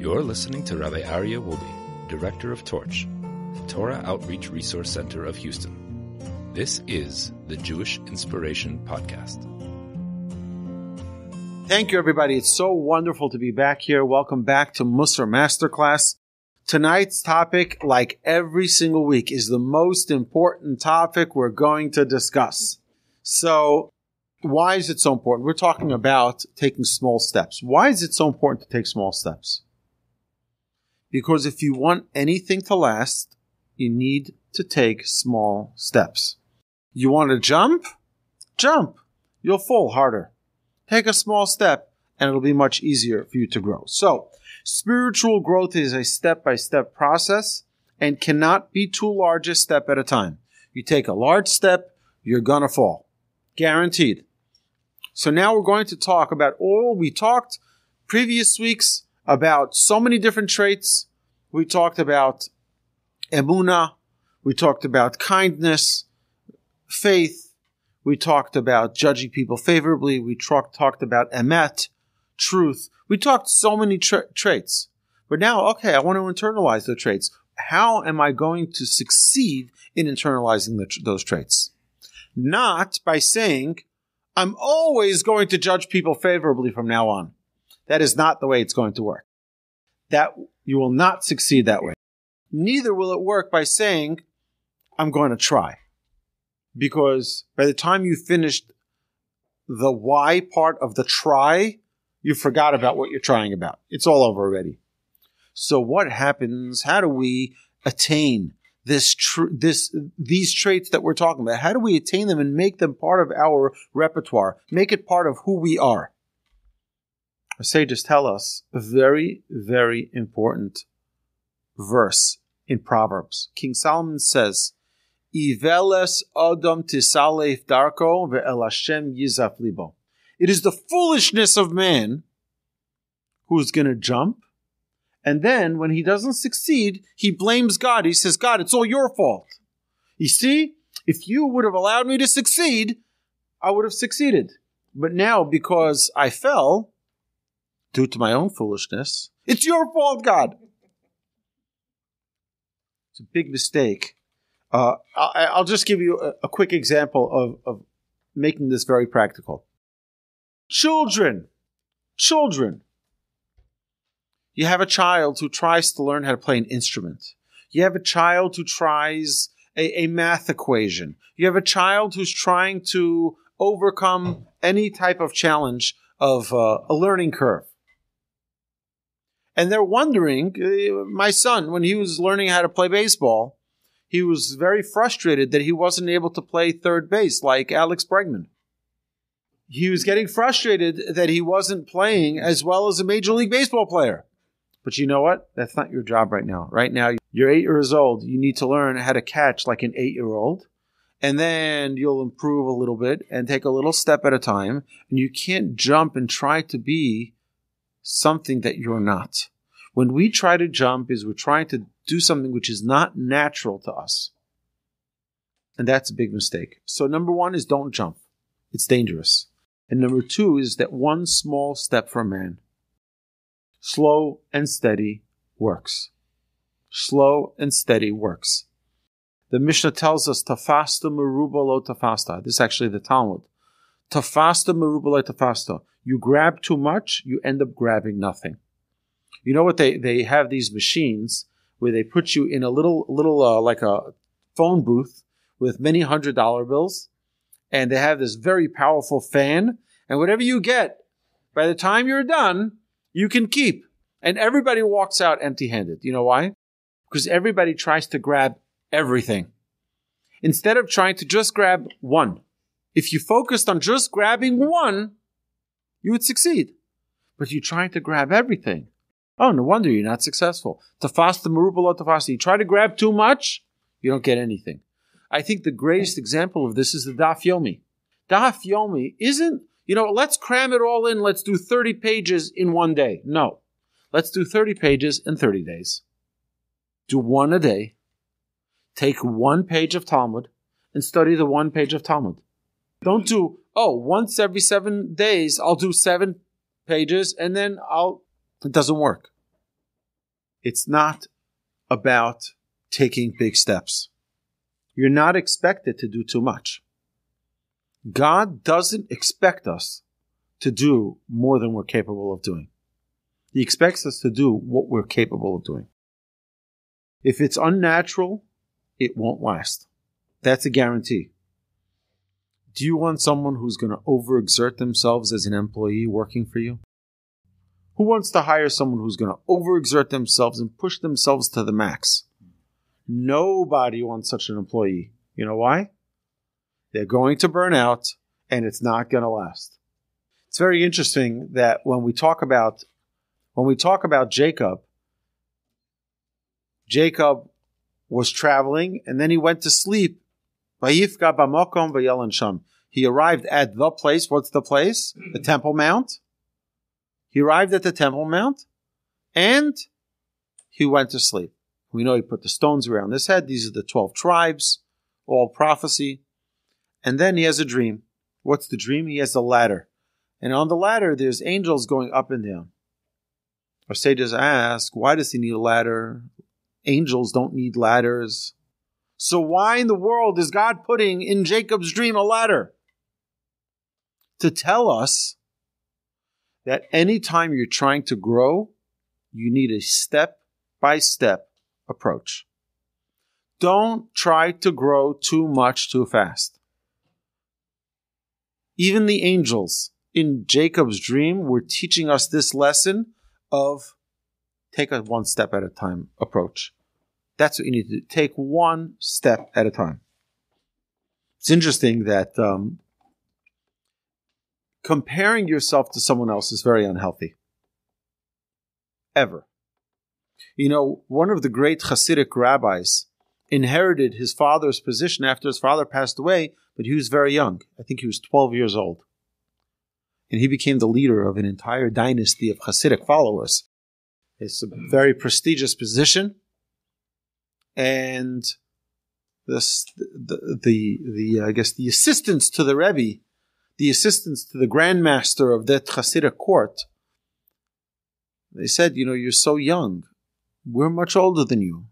You're listening to Rabbi Aryeh Wolbe, Director of Torch, the Torah Outreach Resource Center of Houston. This is the Jewish Inspiration Podcast. Thank you, everybody. It's so wonderful to be back here. Welcome back to Mussar Masterclass. Tonight's topic, like every single week, is the most important topic we're going to discuss. So, why is it so important? We're talking about taking small steps. Why is it so important to take small steps? Because if you want anything to last, you need to take small steps. You want to jump? Jump. You'll fall harder. Take a small step and it'll be much easier for you to grow. So, spiritual growth is a step by step process and cannot be too large a step at a time. You take a large step, you're gonna fall. Guaranteed. So now we're going to talk about all we talked previous weeks about so many different traits. We talked about emuna. We talked about kindness, faith. We talked about judging people favorably. We talk, talked about emet, truth. We talked so many tra- traits. But now, okay, I want to internalize the traits. How am I going to succeed in internalizing the, those traits? Not by saying, I'm always going to judge people favorably from now on. That is not the way it's going to work. That you will not succeed that way. Neither will it work by saying, I'm going to try. Because by the time you finished the why part of the try, you forgot about what you're trying about. It's all over already. So what happens? How do we attain this tr- this these traits that we're talking about? How do we attain them and make them part of our repertoire? Make it part of who we are. Our sages tell us a very very important verse in Proverbs. King Solomon says, "Iveles tisalef darko yizaf libo." It is the foolishness of man who's going to jump and then when he doesn't succeed, he blames God. He says, God, it's all your fault. You see, if you would have allowed me to succeed, I would have succeeded. But now, because I fell, due to my own foolishness, it's your fault, God. It's a big mistake. Uh, I, will just give you a, quick example of, of making this very practical. Children, children you have a child who tries to learn how to play an instrument. You have a child who tries a, a math equation. You have a child who's trying to overcome any type of challenge of uh, a learning curve. And they're wondering, uh, my son, when he was learning how to play baseball, he was very frustrated that he wasn't able to play third base like Alex Bregman. He was getting frustrated that he wasn't playing as well as a Major League Baseball player. But you know what? That's not your job right now. Right now, you're eight years old. You need to learn how to catch like an eight year old. And then you'll improve a little bit and take a little step at a time. And you can't jump and try to be something that you're not. When we try to jump is we're trying to do something which is not natural to us. And that's a big mistake. So number one is don't jump. It's dangerous. And number two is that one small step for a man slow and steady works. Slow and steady works. The Mishnah tells us tafasta meruba lo tafasta. This is actually the Talmud. Tafasta meruba lo tafasta. You grab too much, you end up grabbing nothing. You know what they they have these machines where they put you in a little little uh, like a phone booth with many hundred dollar bills, and they have this very powerful fan, and whatever you get, by the time you're done, you can keep. And everybody walks out empty handed. You know why? Because everybody tries to grab everything instead of trying to just grab one. If you focused on just grabbing one, you would succeed. But you're trying to grab everything. Oh, no wonder you're not successful. Tafasta meruba lo tafasta. You try to grab too much, you don't get anything. I think the greatest example of this is the Daf Yomi. Daf Yomi isn't you know, let's cram it all in. Let's do 30 pages in one day. No. Let's do 30 pages in 30 days. Do one a day. Take one page of Talmud and study the one page of Talmud. Don't do, oh, once every seven days, I'll do seven pages and then I'll, it doesn't work. it's not about taking big steps. You're not expected to do too much. God doesn't expect us to do more than we're capable of doing. He expects us to do what we're capable of doing. If it's unnatural, it won't last. That's a guarantee. Do you want someone who's going to overexert themselves as an employee working for you? Who wants to hire someone who's going to overexert themselves and push themselves to the max? Nobody wants such an employee. You know why? They're going to burn out and it's not going to last. It's very interesting that when we talk about when we talk about Jacob, Jacob was traveling and then he went to sleep. He arrived at the place. What's the place? The mm-hmm. Temple Mount. He arrived at the Temple Mount and he went to sleep. We know he put the stones around his head. These are the 12 tribes, all prophecy. And then he has a dream. What's the dream? He has a ladder. And on the ladder, there's angels going up and down. Our sages ask, why does he need a ladder? Angels don't need ladders. So why in the world is God putting in Jacob's dream a ladder? To tell us that anytime you're trying to grow, you need a step by step approach. Don't try to grow too much too fast. Even the angels in Jacob's dream were teaching us this lesson of take a one step at a time approach. That's what you need to do. Take one step at a time. It's interesting that um, comparing yourself to someone else is very unhealthy. Ever. You know, one of the great Hasidic rabbis inherited his father's position after his father passed away, but he was very young. I think he was 12 years old. And he became the leader of an entire dynasty of Hasidic followers. It's a very prestigious position. And this, the, the, the, uh, I guess, the assistants to the Rebbe, the assistants to the grandmaster of that Hasidic court, they said, you know, you're so young. We're much older than you.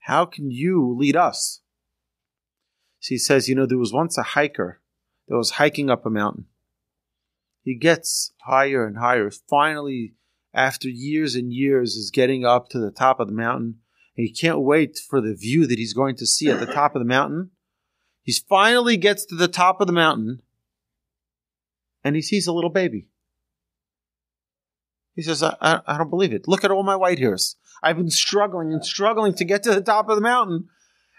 How can you lead us? So he says, you know, there was once a hiker that was hiking up a mountain. He gets higher and higher. Finally, after years and years, is getting up to the top of the mountain. And he can't wait for the view that he's going to see at the top of the mountain. He finally gets to the top of the mountain and he sees a little baby. He says, I, I, I don't believe it. Look at all my white hairs. I've been struggling and struggling to get to the top of the mountain.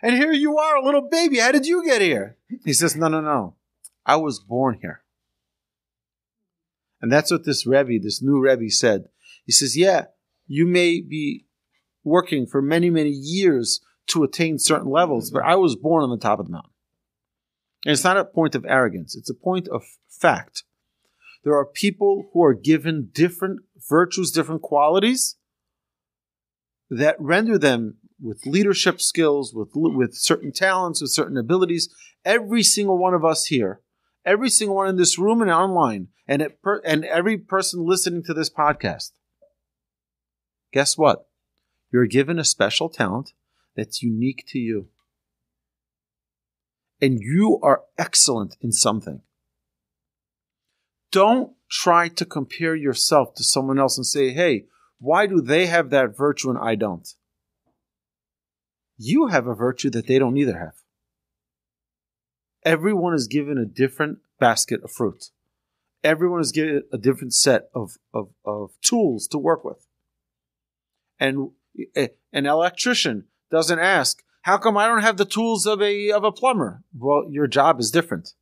And here you are, a little baby. How did you get here? He says, No, no, no. I was born here. And that's what this Rebbe, this new Rebbe said. He says, Yeah, you may be working for many, many years to attain certain levels, but I was born on the top of the mountain. And it's not a point of arrogance, it's a point of fact. There are people who are given different virtues, different qualities that render them with leadership skills, with, with certain talents, with certain abilities. Every single one of us here, every single one in this room and online, and, per, and every person listening to this podcast, guess what? You're given a special talent that's unique to you. And you are excellent in something. Don't try to compare yourself to someone else and say, hey, why do they have that virtue and I don't? You have a virtue that they don't either have. Everyone is given a different basket of fruit. Everyone is given a different set of, of, of tools to work with. And an electrician doesn't ask, how come I don't have the tools of a, of a plumber? Well, your job is different.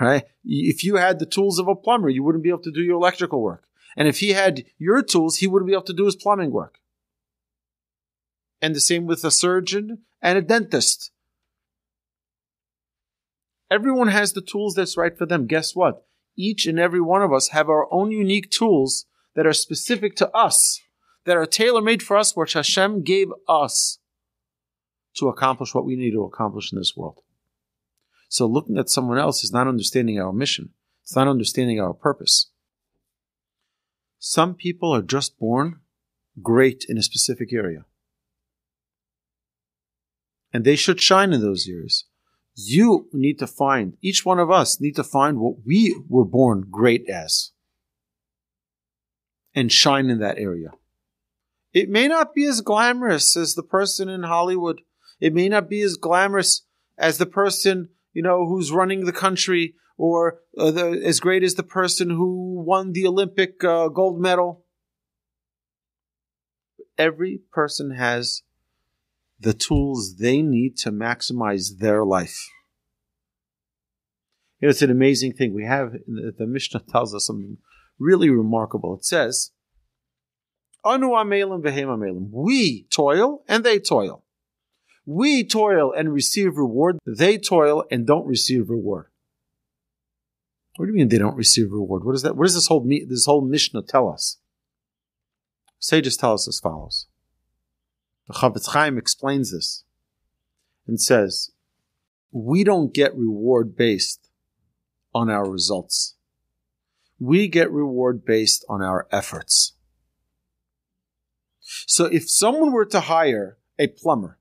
Right? If you had the tools of a plumber, you wouldn't be able to do your electrical work. And if he had your tools, he wouldn't be able to do his plumbing work. And the same with a surgeon and a dentist. Everyone has the tools that's right for them. Guess what? Each and every one of us have our own unique tools that are specific to us, that are tailor made for us, which Hashem gave us to accomplish what we need to accomplish in this world. So looking at someone else is not understanding our mission. It's not understanding our purpose. Some people are just born great in a specific area. And they should shine in those areas. You need to find, each one of us need to find what we were born great as and shine in that area. It may not be as glamorous as the person in Hollywood. It may not be as glamorous as the person, you know, who's running the country or uh, the, as great as the person who won the Olympic uh, gold medal. Every person has the tools they need to maximize their life. You know, it's an amazing thing. We have, the Mishnah tells us something really remarkable. It says, Anu amelim v'hem amelim. We toil and they toil. We toil and receive reward. They toil and don't receive reward. What do you mean they don't receive reward? What is that? What does this whole this whole Mishnah tell us? Sages tell us as follows. The Chafetz Chaim explains this and says, "We don't get reward based on our results. We get reward based on our efforts." So if someone were to hire a plumber,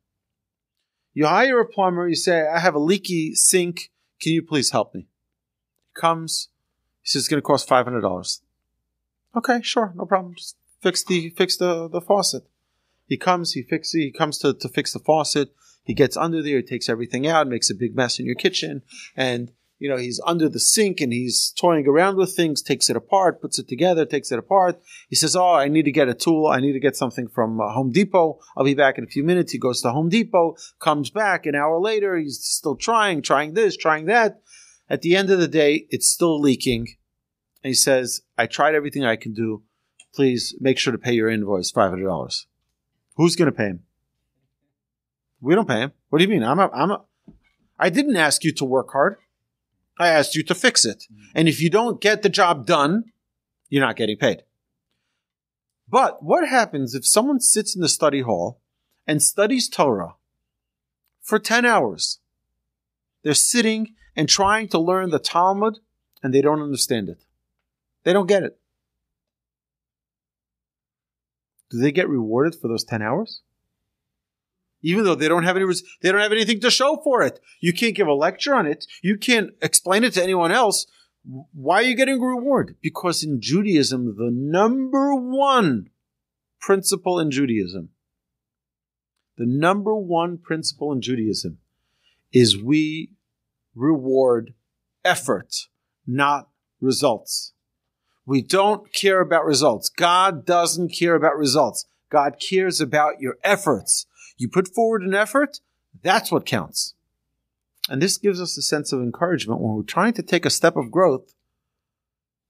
you hire a plumber, you say, I have a leaky sink. Can you please help me? He comes, he says it's going to cost $500. Okay, sure, no problem. Just fix the, fix the, the faucet. He comes, he fixes, he comes to, to fix the faucet. He gets under there, he takes everything out, makes a big mess in your kitchen, and you know, he's under the sink and he's toying around with things, takes it apart, puts it together, takes it apart. He says, Oh, I need to get a tool. I need to get something from uh, Home Depot. I'll be back in a few minutes. He goes to Home Depot, comes back an hour later. He's still trying, trying this, trying that. At the end of the day, it's still leaking. And he says, I tried everything I can do. Please make sure to pay your invoice, $500. Who's going to pay him? We don't pay him. What do you mean? I'm a, I'm a, I didn't ask you to work hard. I asked you to fix it. Mm-hmm. And if you don't get the job done, you're not getting paid. But what happens if someone sits in the study hall and studies Torah for 10 hours? They're sitting and trying to learn the Talmud and they don't understand it. They don't get it. Do they get rewarded for those 10 hours? Even though they don't have any they don't have anything to show for it. You can't give a lecture on it. You can't explain it to anyone else. Why are you getting a reward? Because in Judaism, the number one principle in Judaism, the number one principle in Judaism is we reward effort, not results. We don't care about results. God doesn't care about results. God cares about your efforts. You put forward an effort, that's what counts. And this gives us a sense of encouragement when we're trying to take a step of growth.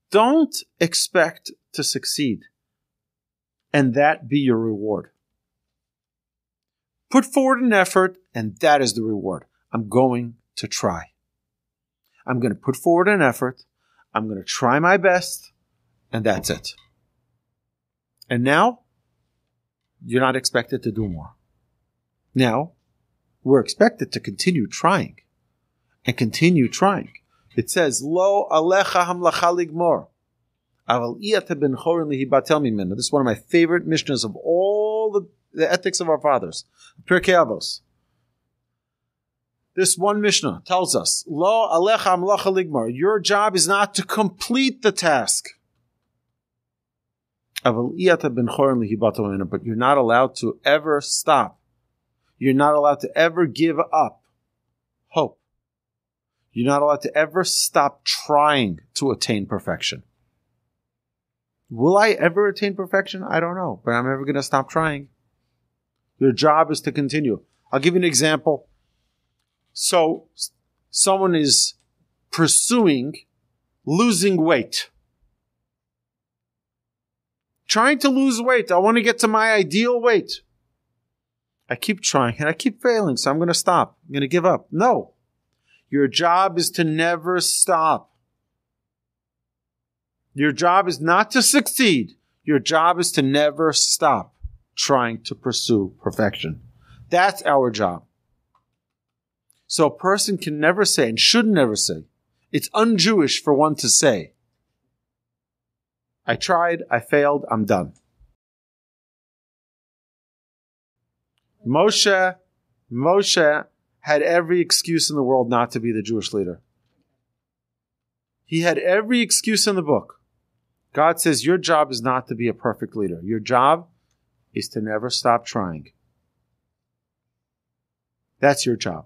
Don't expect to succeed and that be your reward. Put forward an effort and that is the reward. I'm going to try. I'm going to put forward an effort. I'm going to try my best and that's it. And now you're not expected to do more. Now, we're expected to continue trying and continue trying. It says, Lo alecha hamlacha ligmor. This is one of my favorite mishnahs of all the, the ethics of our fathers. Pirkei Avos. This one mishnah tells us, Lo alecha hamlacha ligmor. Your job is not to complete the task. But you're not allowed to ever stop you're not allowed to ever give up hope. You're not allowed to ever stop trying to attain perfection. Will I ever attain perfection? I don't know, but I'm never going to stop trying. Your job is to continue. I'll give you an example. So, someone is pursuing losing weight. Trying to lose weight. I want to get to my ideal weight. I keep trying and I keep failing, so I'm going to stop. I'm going to give up. No. Your job is to never stop. Your job is not to succeed. Your job is to never stop trying to pursue perfection. That's our job. So a person can never say and should never say, it's un-Jewish for one to say, I tried, I failed, I'm done. Moshe, Moshe had every excuse in the world not to be the Jewish leader. He had every excuse in the book. God says, Your job is not to be a perfect leader. Your job is to never stop trying. That's your job.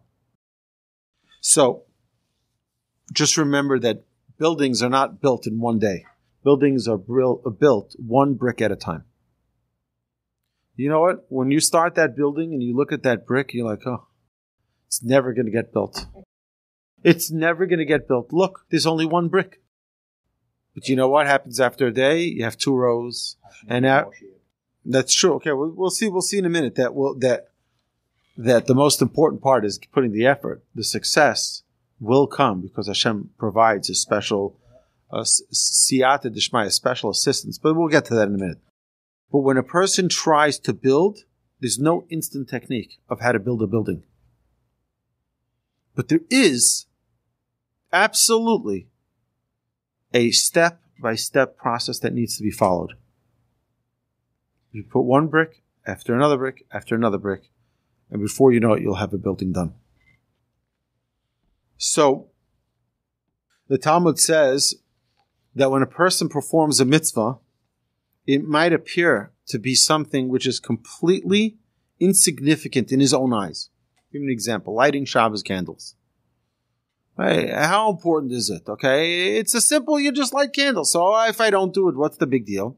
So just remember that buildings are not built in one day. Buildings are built one brick at a time. You know what? When you start that building and you look at that brick, you're like, oh, it's never going to get built. It's never going to get built. Look, there's only one brick. But you know what happens after a day? You have two rows, and that, that's true. Okay, we'll, we'll see. We'll see in a minute that will that that the most important part is putting the effort. The success will come because Hashem provides a special uh, siyata dishmaya, special assistance. But we'll get to that in a minute. But when a person tries to build, there's no instant technique of how to build a building. But there is absolutely a step by step process that needs to be followed. You put one brick after another brick after another brick, and before you know it, you'll have a building done. So, the Talmud says that when a person performs a mitzvah, it might appear to be something which is completely insignificant in his own eyes. Give me an example lighting Shabbos candles. Hey, how important is it? Okay, it's a simple, you just light candles. So if I don't do it, what's the big deal?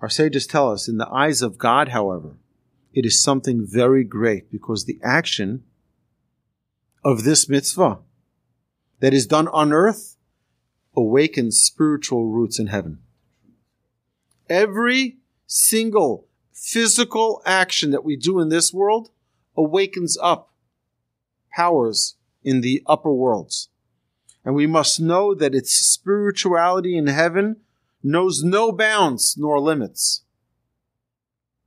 Our sages tell us, in the eyes of God, however, it is something very great because the action of this mitzvah that is done on earth awakens spiritual roots in heaven. Every single physical action that we do in this world awakens up powers in the upper worlds. And we must know that its spirituality in heaven knows no bounds nor limits.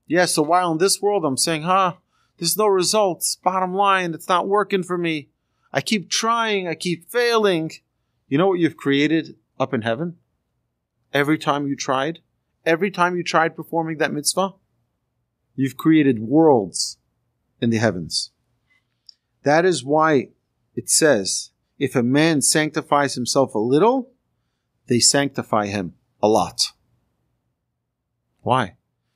Yes, so while in this world I'm saying, huh, there's no results. Bottom line, it's not working for me. I keep trying, I keep failing. You know what you've created up in heaven? Every time you tried, every time you tried performing that mitzvah, you've created worlds in the heavens. That is why it says, if a man sanctifies himself a little, they sanctify him a lot. Why?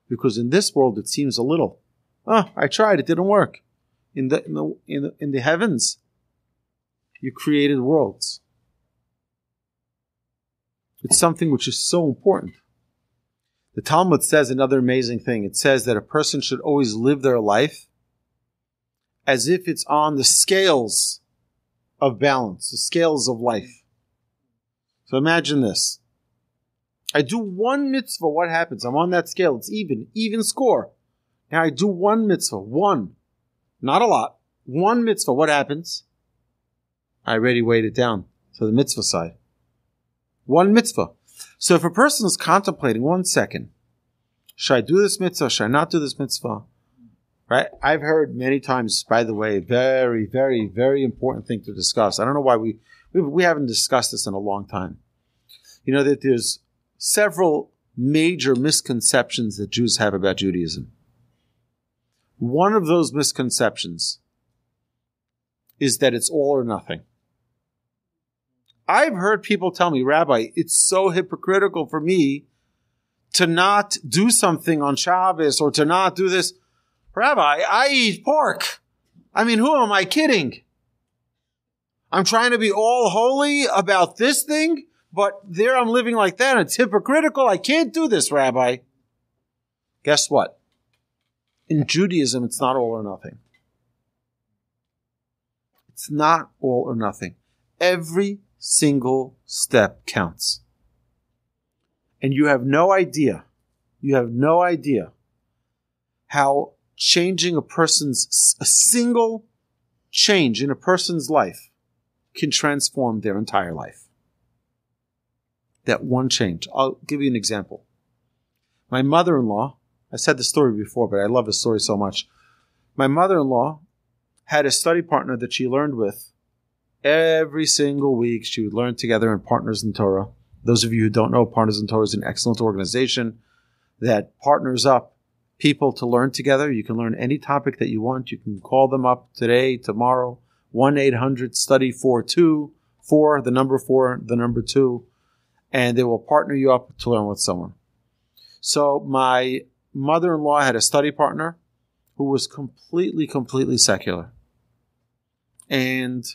Because in this world it seems a little. Ah, I tried, it didn't work. In the, in the, in the, in the heavens, you created worlds. It's something which is so important. The Talmud says another amazing thing. It says that a person should always live their life as if it's on the scales of balance, the scales of life. So imagine this. I do one mitzvah, what happens? I'm on that scale. It's even, even score. Now I do one mitzvah, one. Not a lot. One mitzvah, what happens? I already weighed it down to the mitzvah side. One mitzvah. So if a person is contemplating one second, should I do this mitzvah? Should I not do this mitzvah? Right? I've heard many times, by the way, very, very, very important thing to discuss. I don't know why we, we, we haven't discussed this in a long time. You know, that there's several major misconceptions that Jews have about Judaism. One of those misconceptions is that it's all or nothing. I've heard people tell me, Rabbi, it's so hypocritical for me to not do something on Shabbos or to not do this. Rabbi, I eat pork. I mean, who am I kidding? I'm trying to be all holy about this thing, but there I'm living like that. It's hypocritical. I can't do this, Rabbi. Guess what? In Judaism, it's not all or nothing. It's not all or nothing. Every single step counts. And you have no idea, you have no idea how changing a person's, a single change in a person's life can transform their entire life. That one change. I'll give you an example. My mother in law, I said the story before, but I love the story so much. My mother in law had a study partner that she learned with every single week. She would learn together in Partners in Torah. Those of you who don't know, Partners in Torah is an excellent organization that partners up people to learn together. You can learn any topic that you want. You can call them up today, tomorrow, 1 800 study 42 4, the number 4, the number 2, and they will partner you up to learn with someone. So, my mother in law had a study partner who was completely, completely secular. And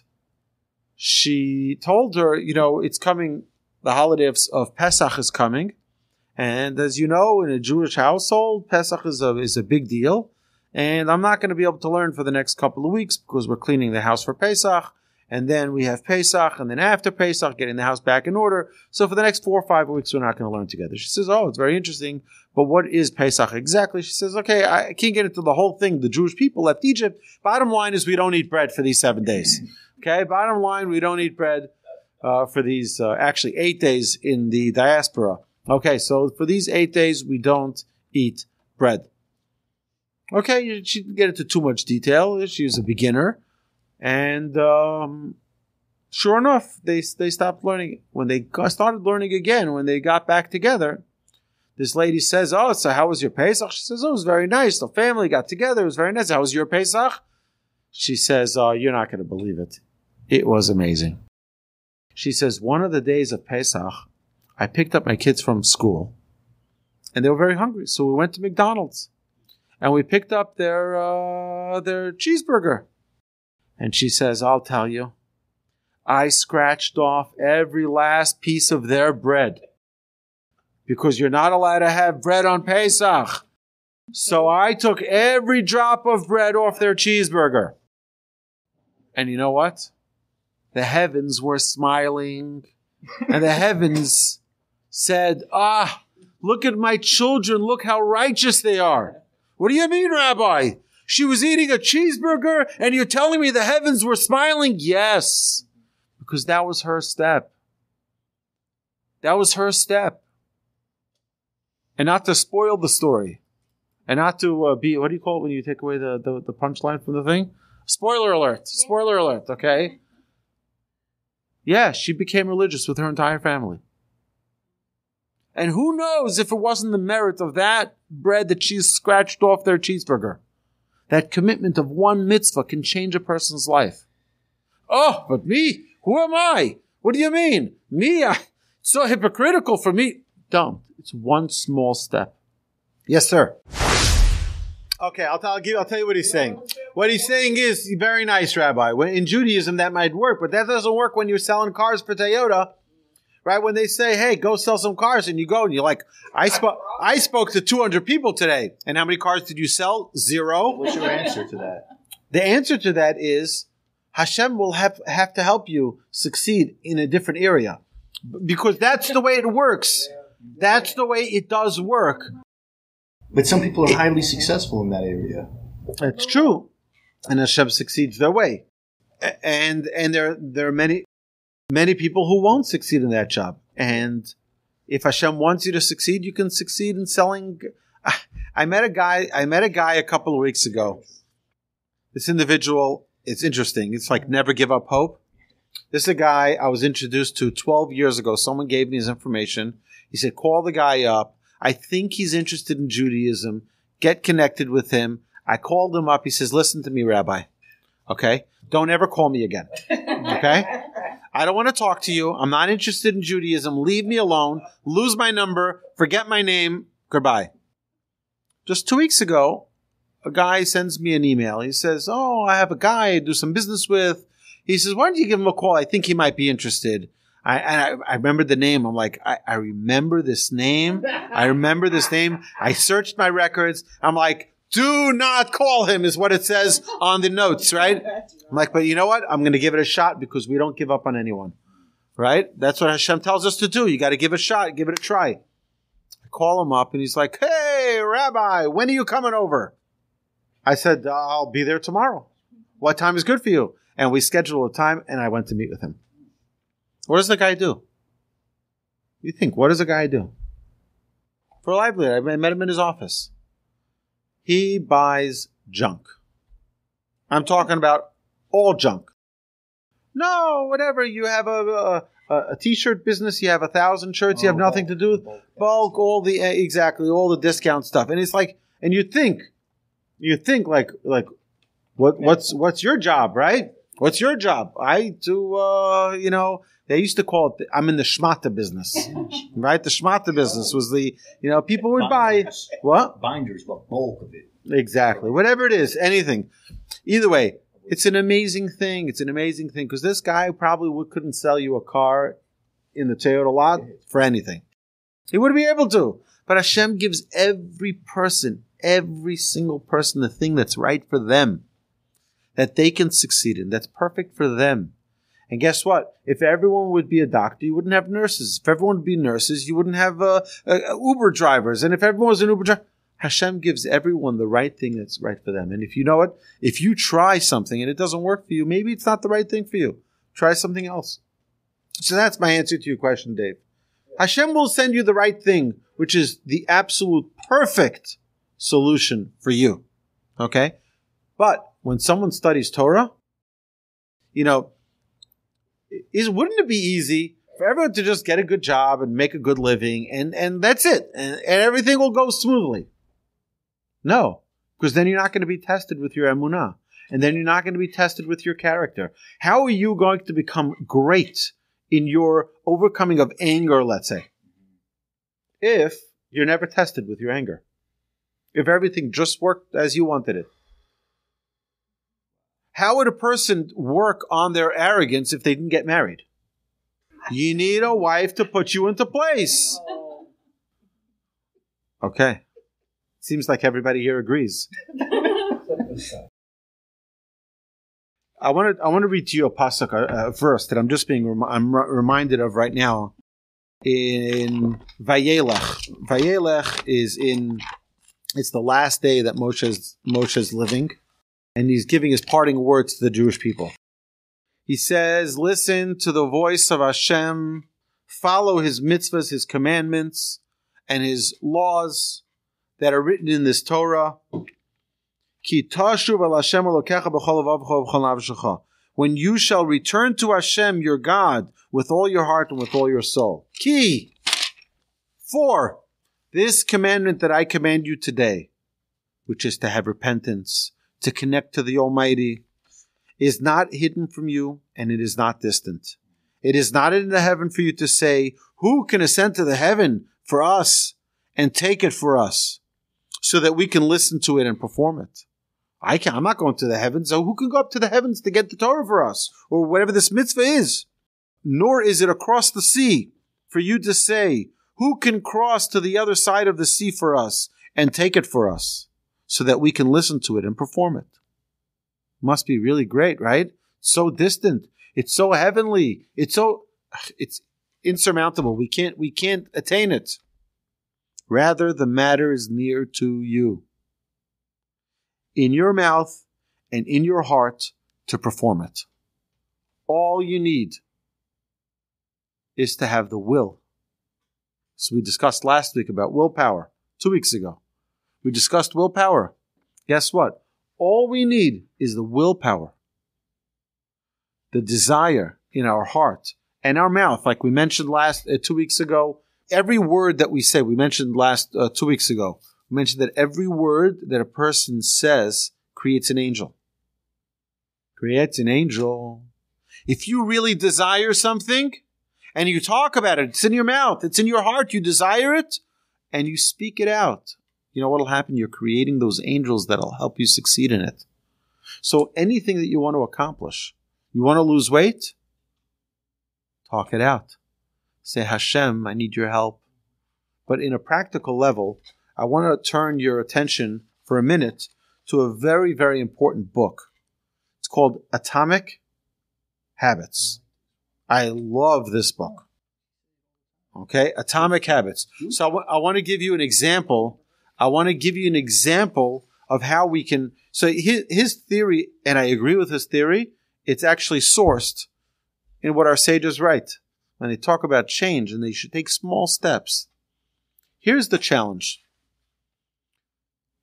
she told her, you know, it's coming, the holiday of, of Pesach is coming. And as you know, in a Jewish household, Pesach is a, is a big deal. And I'm not going to be able to learn for the next couple of weeks because we're cleaning the house for Pesach. And then we have Pesach, and then after Pesach, getting the house back in order. So for the next four or five weeks, we're not going to learn together. She says, Oh, it's very interesting, but what is Pesach exactly? She says, Okay, I can't get into the whole thing. The Jewish people left Egypt. Bottom line is we don't eat bread for these seven days. Okay, bottom line, we don't eat bread uh, for these, uh, actually, eight days in the diaspora. Okay, so for these eight days, we don't eat bread. Okay, she didn't get into too much detail. She was a beginner. And um, sure enough, they, they stopped learning. When they started learning again, when they got back together, this lady says, Oh, so how was your Pesach? She says, Oh, it was very nice. The family got together. It was very nice. How was your Pesach? She says, Oh, you're not going to believe it. It was amazing. She says, One of the days of Pesach, I picked up my kids from school and they were very hungry. So we went to McDonald's and we picked up their, uh, their cheeseburger. And she says, I'll tell you, I scratched off every last piece of their bread because you're not allowed to have bread on Pesach. So I took every drop of bread off their cheeseburger. And you know what? The heavens were smiling, and the heavens said, Ah, look at my children, look how righteous they are. What do you mean, Rabbi? She was eating a cheeseburger and you're telling me the heavens were smiling? Yes, because that was her step. That was her step. And not to spoil the story. And not to uh, be, what do you call it when you take away the, the, the punchline from the thing? Spoiler alert. Spoiler alert, okay? Yeah, she became religious with her entire family. And who knows if it wasn't the merit of that bread that she scratched off their cheeseburger. That commitment of one mitzvah can change a person's life. Oh, but me? Who am I? What do you mean? Me? I, it's so hypocritical for me. Don't. It's one small step. Yes, sir. Okay, I'll, tell, I'll, give, I'll tell you what he's saying. What he's saying is very nice, Rabbi. When, in Judaism, that might work, but that doesn't work when you're selling cars for Toyota right? When they say, "Hey, go sell some cars," and you go and you're like, "I spoke, I spoke to 200 people today, and how many cars did you sell? Zero. What's your answer to that? The answer to that is Hashem will have have to help you succeed in a different area, because that's the way it works. That's the way it does work. But some people are highly successful in that area. That's true, and Hashem succeeds their way, and and there there are many many people who won't succeed in that job. And if Hashem wants you to succeed, you can succeed in selling. Ah, I met a guy. I met a guy a couple of weeks ago. This individual. It's interesting. It's like never give up hope. This is a guy I was introduced to 12 years ago. Someone gave me his information. He said, call the guy up. I think he's interested in Judaism. Get connected with him. I called him up. He says, listen to me, Rabbi. Okay? Don't ever call me again. Okay? I don't want to talk to you. I'm not interested in Judaism. Leave me alone. Lose my number. Forget my name. Goodbye. Just two weeks ago, a guy sends me an email. He says, Oh, I have a guy I do some business with. He says, Why don't you give him a call? I think he might be interested. I, and I, I remember the name. I'm like, I, I remember this name. I remember this name. I searched my records. I'm like, do not call him is what it says on the notes, right? I'm like, but you know what? I'm going to give it a shot because we don't give up on anyone, right? That's what Hashem tells us to do. You got to give it a shot, give it a try. I call him up and he's like, Hey, Rabbi, when are you coming over? I said, I'll be there tomorrow. What time is good for you? And we scheduled a time and I went to meet with him. What does the guy do? You think, what does the guy do? For a livelihood, I met him in his office he buys junk. I'm talking about all junk. No, whatever. You have a, a, a t-shirt business. You have a thousand shirts. you have nothing to do with bulk. All the exactly all the discount stuff. And it's like, And you think, you think like like what what's what's your job, right? What's your job? I do uh, you know, they used to call it I'm in the schmata business. right? The schmata business was the you know, people would buy Binders. what? Binders, but bulk of it. Exactly. Whatever it is, anything. Either way, it's an amazing thing. It's an amazing thing because this guy probably would, couldn't sell you a car in the Toyota lot for anything. He wouldn't be able to. But Hashem gives every person, every single person, the thing that's right for them, that they can succeed in, that's perfect for them. And guess what? If everyone would be a doctor, you wouldn't have nurses. If everyone would be nurses, you wouldn't have uh, uh, Uber drivers. And if everyone was an Uber driver, Hashem gives everyone the right thing that's right for them. And if you know it, if you try something and it doesn't work for you, maybe it's not the right thing for you. Try something else. So that's my answer to your question, Dave. Hashem will send you the right thing, which is the absolute perfect solution for you. Okay? But when someone studies Torah, you know, is wouldn't it be easy for everyone to just get a good job and make a good living and and that's it and, and everything will go smoothly? No, because then you're not going to be tested with your emunah, and then you're not going to be tested with your character. How are you going to become great in your overcoming of anger? Let's say, if you're never tested with your anger, if everything just worked as you wanted it. How would a person work on their arrogance if they didn't get married? You need a wife to put you into place. Okay. Seems like everybody here agrees. I want to I want to read to you a pasuk, a, a verse that I'm just being rem- I'm re- reminded of right now in Vayelech. Vayelech is in it's the last day that Moshe's Moshe's living, and he's giving his parting words to the Jewish people. He says, "Listen to the voice of Hashem, follow His mitzvahs, His commandments, and His laws." that are written in this Torah. When you shall return to Hashem your God with all your heart and with all your soul. Ki. For. This commandment that I command you today, which is to have repentance, to connect to the Almighty, is not hidden from you and it is not distant. It is not in the heaven for you to say, Who can ascend to the heaven for us and take it for us? so that we can listen to it and perform it. I can I'm not going to the heavens, so who can go up to the heavens to get the Torah for us? Or whatever this mitzvah is. Nor is it across the sea for you to say, who can cross to the other side of the sea for us and take it for us so that we can listen to it and perform it? Must be really great, right? So distant. It's so heavenly. It's so, it's insurmountable. We can't, we can't attain it. Rather, the matter is near to you. In your mouth and in your heart to perform it. All you need is to have the will. So we discussed last week about willpower, two weeks ago. We discussed willpower. Guess what? All we need is the willpower, the desire in our heart and our mouth, like we mentioned last uh, two weeks ago every word that we say, we mentioned last uh, two weeks ago, we mentioned that every word that a person says creates an angel. Creates an angel. If you really desire something and you talk about it, it's in your mouth, it's in your heart, you desire it, and you speak it out, you know what'll happen? You're creating those angels that'll help you succeed in it. So anything that you want to accomplish, you want to lose weight, talk it out say, Hashem, I need your help. But in a practical level, I want to turn your attention for a minute to a very, very important book. It's called Atomic Habits. I love this book. Okay, Atomic Habits. So I, w- I want to give you an example. I want to give you an example of how we can. So his, his theory, and I agree with his theory, it's actually sourced in what our sages write when they talk about change and they should take small steps. Here's the challenge.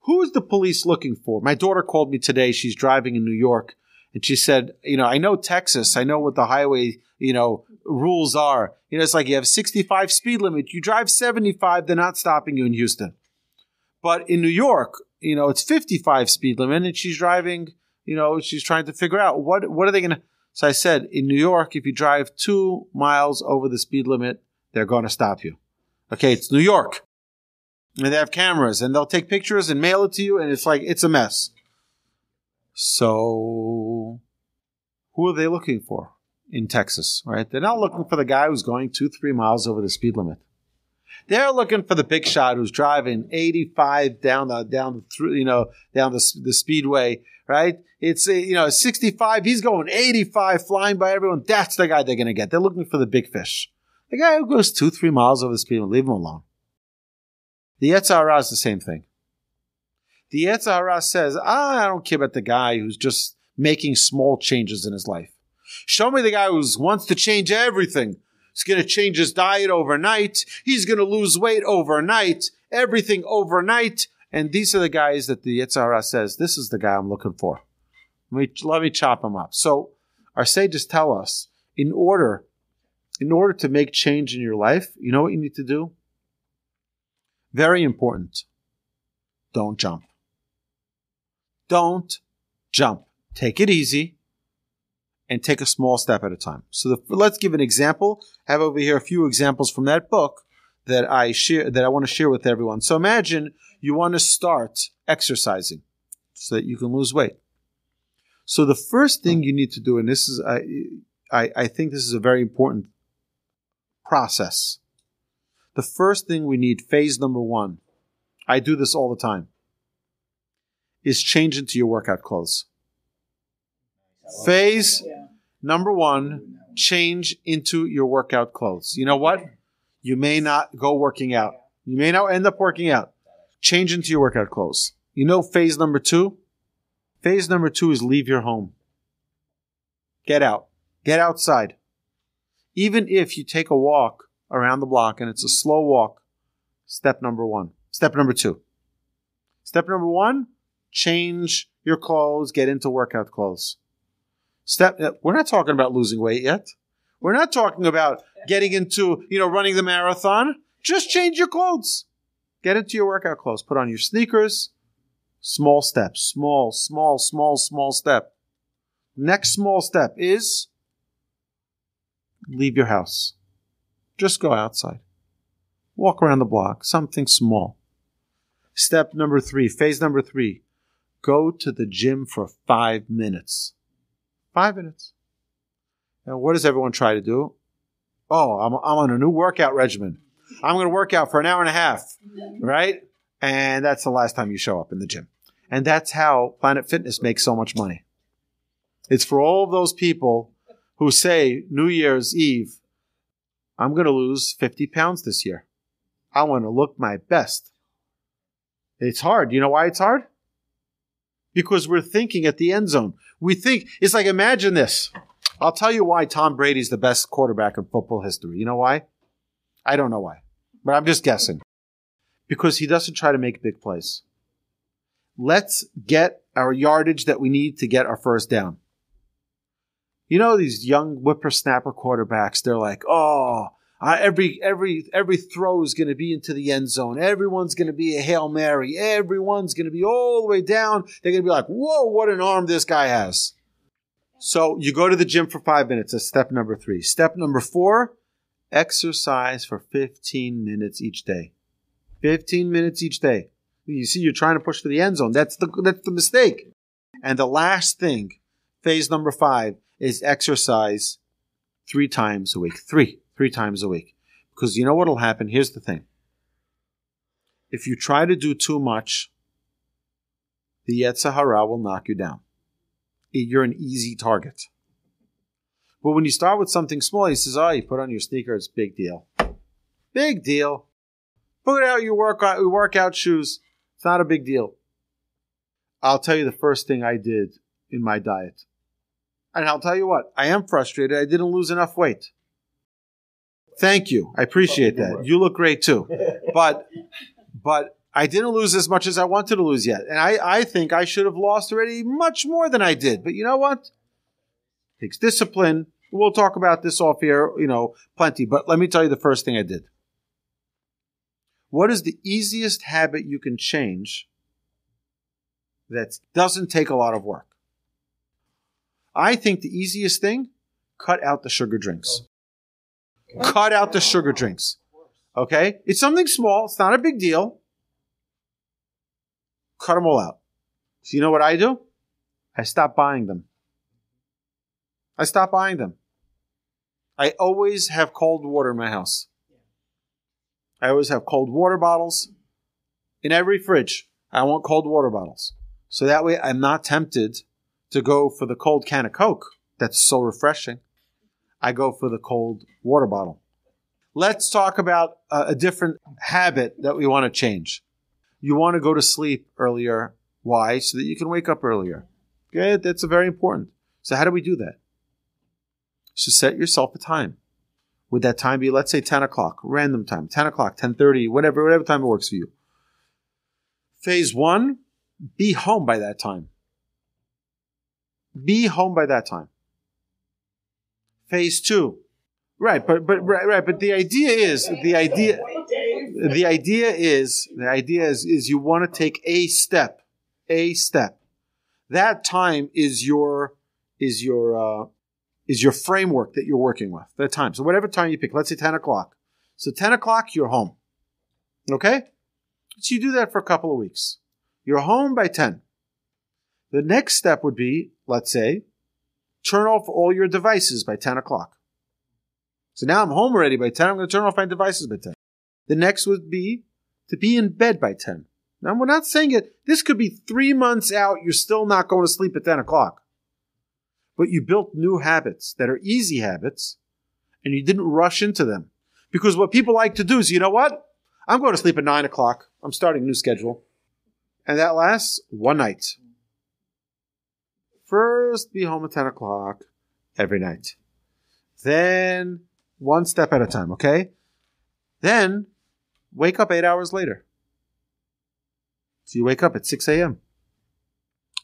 Who is the police looking for? My daughter called me today. She's driving in New York and she said, you know, I know Texas. I know what the highway, you know, rules are. You know, it's like you have 65 speed limit. You drive 75, they're not stopping you in Houston. But in New York, you know, it's 55 speed limit and she's driving, you know, she's trying to figure out what, what are they going to, so I said, in New York, if you drive two miles over the speed limit, they're going to stop you. Okay. It's New York and they have cameras and they'll take pictures and mail it to you and it's like, it's a mess. So who are they looking for in Texas, right? They're not looking for the guy who's going two, three miles over the speed limit. They're looking for the big shot who's driving 85 down the down the through you know down the the speedway, right? It's you know 65. He's going 85, flying by everyone. That's the guy they're going to get. They're looking for the big fish. The guy who goes two, three miles over the speed limit. Leave him alone. The Yetzer Hara is the same thing. The Yetzer Hara says, ah, I don't care about the guy who's just making small changes in his life. Show me the guy who wants to change everything. He's going to change his diet overnight. He's going to lose weight overnight. Everything overnight. And these are the guys that the Yetzer Hara says, this is the guy I'm looking for. Let me, let me chop him up. So our sages tell us, in order, in order to make change in your life, you know what you need to do? Very important. Don't jump. Don't jump. Take it easy and take a small step at a time. So the, let's give an example. I have over here a few examples from that book that I share that I want to share with everyone. So imagine you want to start exercising so that you can lose weight. So the first thing you need to do, and this is I I, I think this is a very important process. The first thing we need, phase number one, I do this all the time, is change into your workout clothes. Phase number one, change into your workout clothes. You know what? You may not go working out. You may not end up working out. Change into your workout clothes. You know phase number two? Phase number two is leave your home. Get out. Get outside. Even if you take a walk around the block and it's a slow walk, step number one. Step number two. Step number one, change your clothes, get into workout clothes. Step, uh, we're not talking about losing weight yet. We're not talking about getting into, you know, running the marathon. Just change your clothes. Get into your workout clothes. Put on your sneakers. Small step. Small, small, small, small step. Next small step is leave your house. Just go outside. Walk around the block. Something small. Step number three, phase number three. Go to the gym for five minutes. Five minutes. And what does everyone try to do? Oh, I'm, I'm on a new workout regimen. I'm going to work out for an hour and a half, right? And that's the last time you show up in the gym. And that's how Planet Fitness makes so much money. It's for all of those people who say New Year's Eve, I'm going to lose 50 pounds this year. I want to look my best. It's hard. You know why it's hard? Because we're thinking at the end zone. We think it's like imagine this. I'll tell you why Tom Brady's the best quarterback in football history. You know why? I don't know why, but I'm just guessing. Because he doesn't try to make big plays. Let's get our yardage that we need to get our first down. You know these young whippersnapper quarterbacks. They're like, oh, Uh, every every every throw is going to be into the end zone. Everyone's going to be a hail mary. Everyone's going to be all the way down. They're going to be like, whoa, what an arm this guy has. So you go to the gym for five minutes. That's step number three. Step number four: exercise for fifteen minutes each day. Fifteen minutes each day. You see, you're trying to push for the end zone. That's the that's the mistake. And the last thing, phase number five, is exercise three times a week. Three three times a week. Because you know what will happen? Here's the thing. If you try to do too much, the Yetzer Hara will knock you down. You're an easy target. But when you start with something small, he says, Oh, you put on your sneakers, It's big deal. Big deal. Put out your workout, your workout shoes. It's not a big deal. I'll tell you the first thing I did in my diet. And I'll tell you what, I am frustrated. I didn't lose enough weight. Thank you. I appreciate that. You look great too. But but I didn't lose as much as I wanted to lose yet. And I, I think I should have lost already much more than I did. But you know what? It takes discipline. We'll talk about this off here, you know, plenty. But let me tell you the first thing I did. What is the easiest habit you can change that doesn't take a lot of work. I think the easiest thing, cut out the sugar drinks. Cut out the sugar drinks. Okay? It's something small. It's not a big deal. Cut them all out. So you know what I do? I stop buying them. I stop buying them. I always have cold water in my house. I always have cold water bottles in every fridge. I want cold water bottles. So that way I'm not tempted to go for the cold can of Coke. That's so refreshing. I go for the cold water bottle. Let's talk about a, different habit that we want to change. You want to go to sleep earlier. Why? So that you can wake up earlier. Okay, that's very important. So how do we do that? So set yourself a time. Would that time be, let's say 10 o'clock, random time, 10 o'clock, 10.30, whatever, whatever time it works for you. Phase one, be home by that time. Be home by that time. Phase two. Right, but but right, right, but the idea is the idea the idea is the idea is is you want to take a step, a step. That time is your is your uh, is your framework that you're working with. That time. So whatever time you pick, let's say ten o'clock. So ten o'clock, you're home. Okay. So you do that for a couple of weeks. You're home by ten. The next step would be, let's say, turn off all your devices by 10 o'clock. So now I'm home already by 10. I'm going to turn off my devices by 10. The next would be to be in bed by 10. Now, we're not saying it. This could be three months out. You're still not going to sleep at 10 o'clock. But you built new habits that are easy habits and you didn't rush into them. Because what people like to do is, you know what? I'm going to sleep at 9 o'clock. I'm starting a new schedule. And that lasts one night. First, be home at 10 o'clock every night. Then, one step at a time, okay? Then, wake up eight hours later. So you wake up at 6 a.m.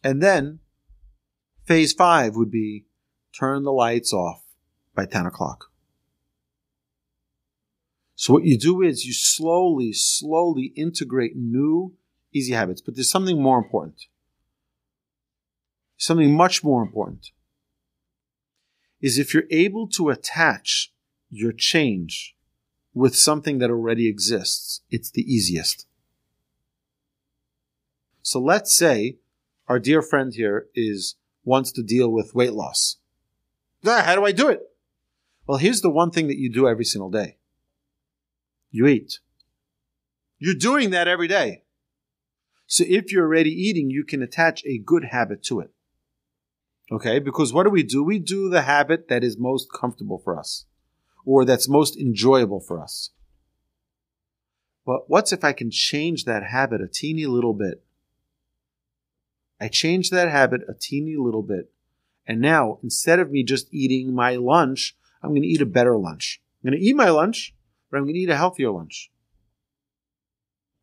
And then, phase five would be turn the lights off by 10 o'clock. So what you do is you slowly, slowly integrate new easy habits. But there's something more important something much more important is if you're able to attach your change with something that already exists, it's the easiest. So let's say our dear friend here is wants to deal with weight loss. Ah, how do I do it? Well, here's the one thing that you do every single day. You eat. You're doing that every day. So if you're already eating, you can attach a good habit to it. Okay, because what do we do? We do the habit that is most comfortable for us or that's most enjoyable for us. But what's if I can change that habit a teeny little bit? I change that habit a teeny little bit. And now, instead of me just eating my lunch, I'm going to eat a better lunch. I'm going to eat my lunch, but I'm going to eat a healthier lunch.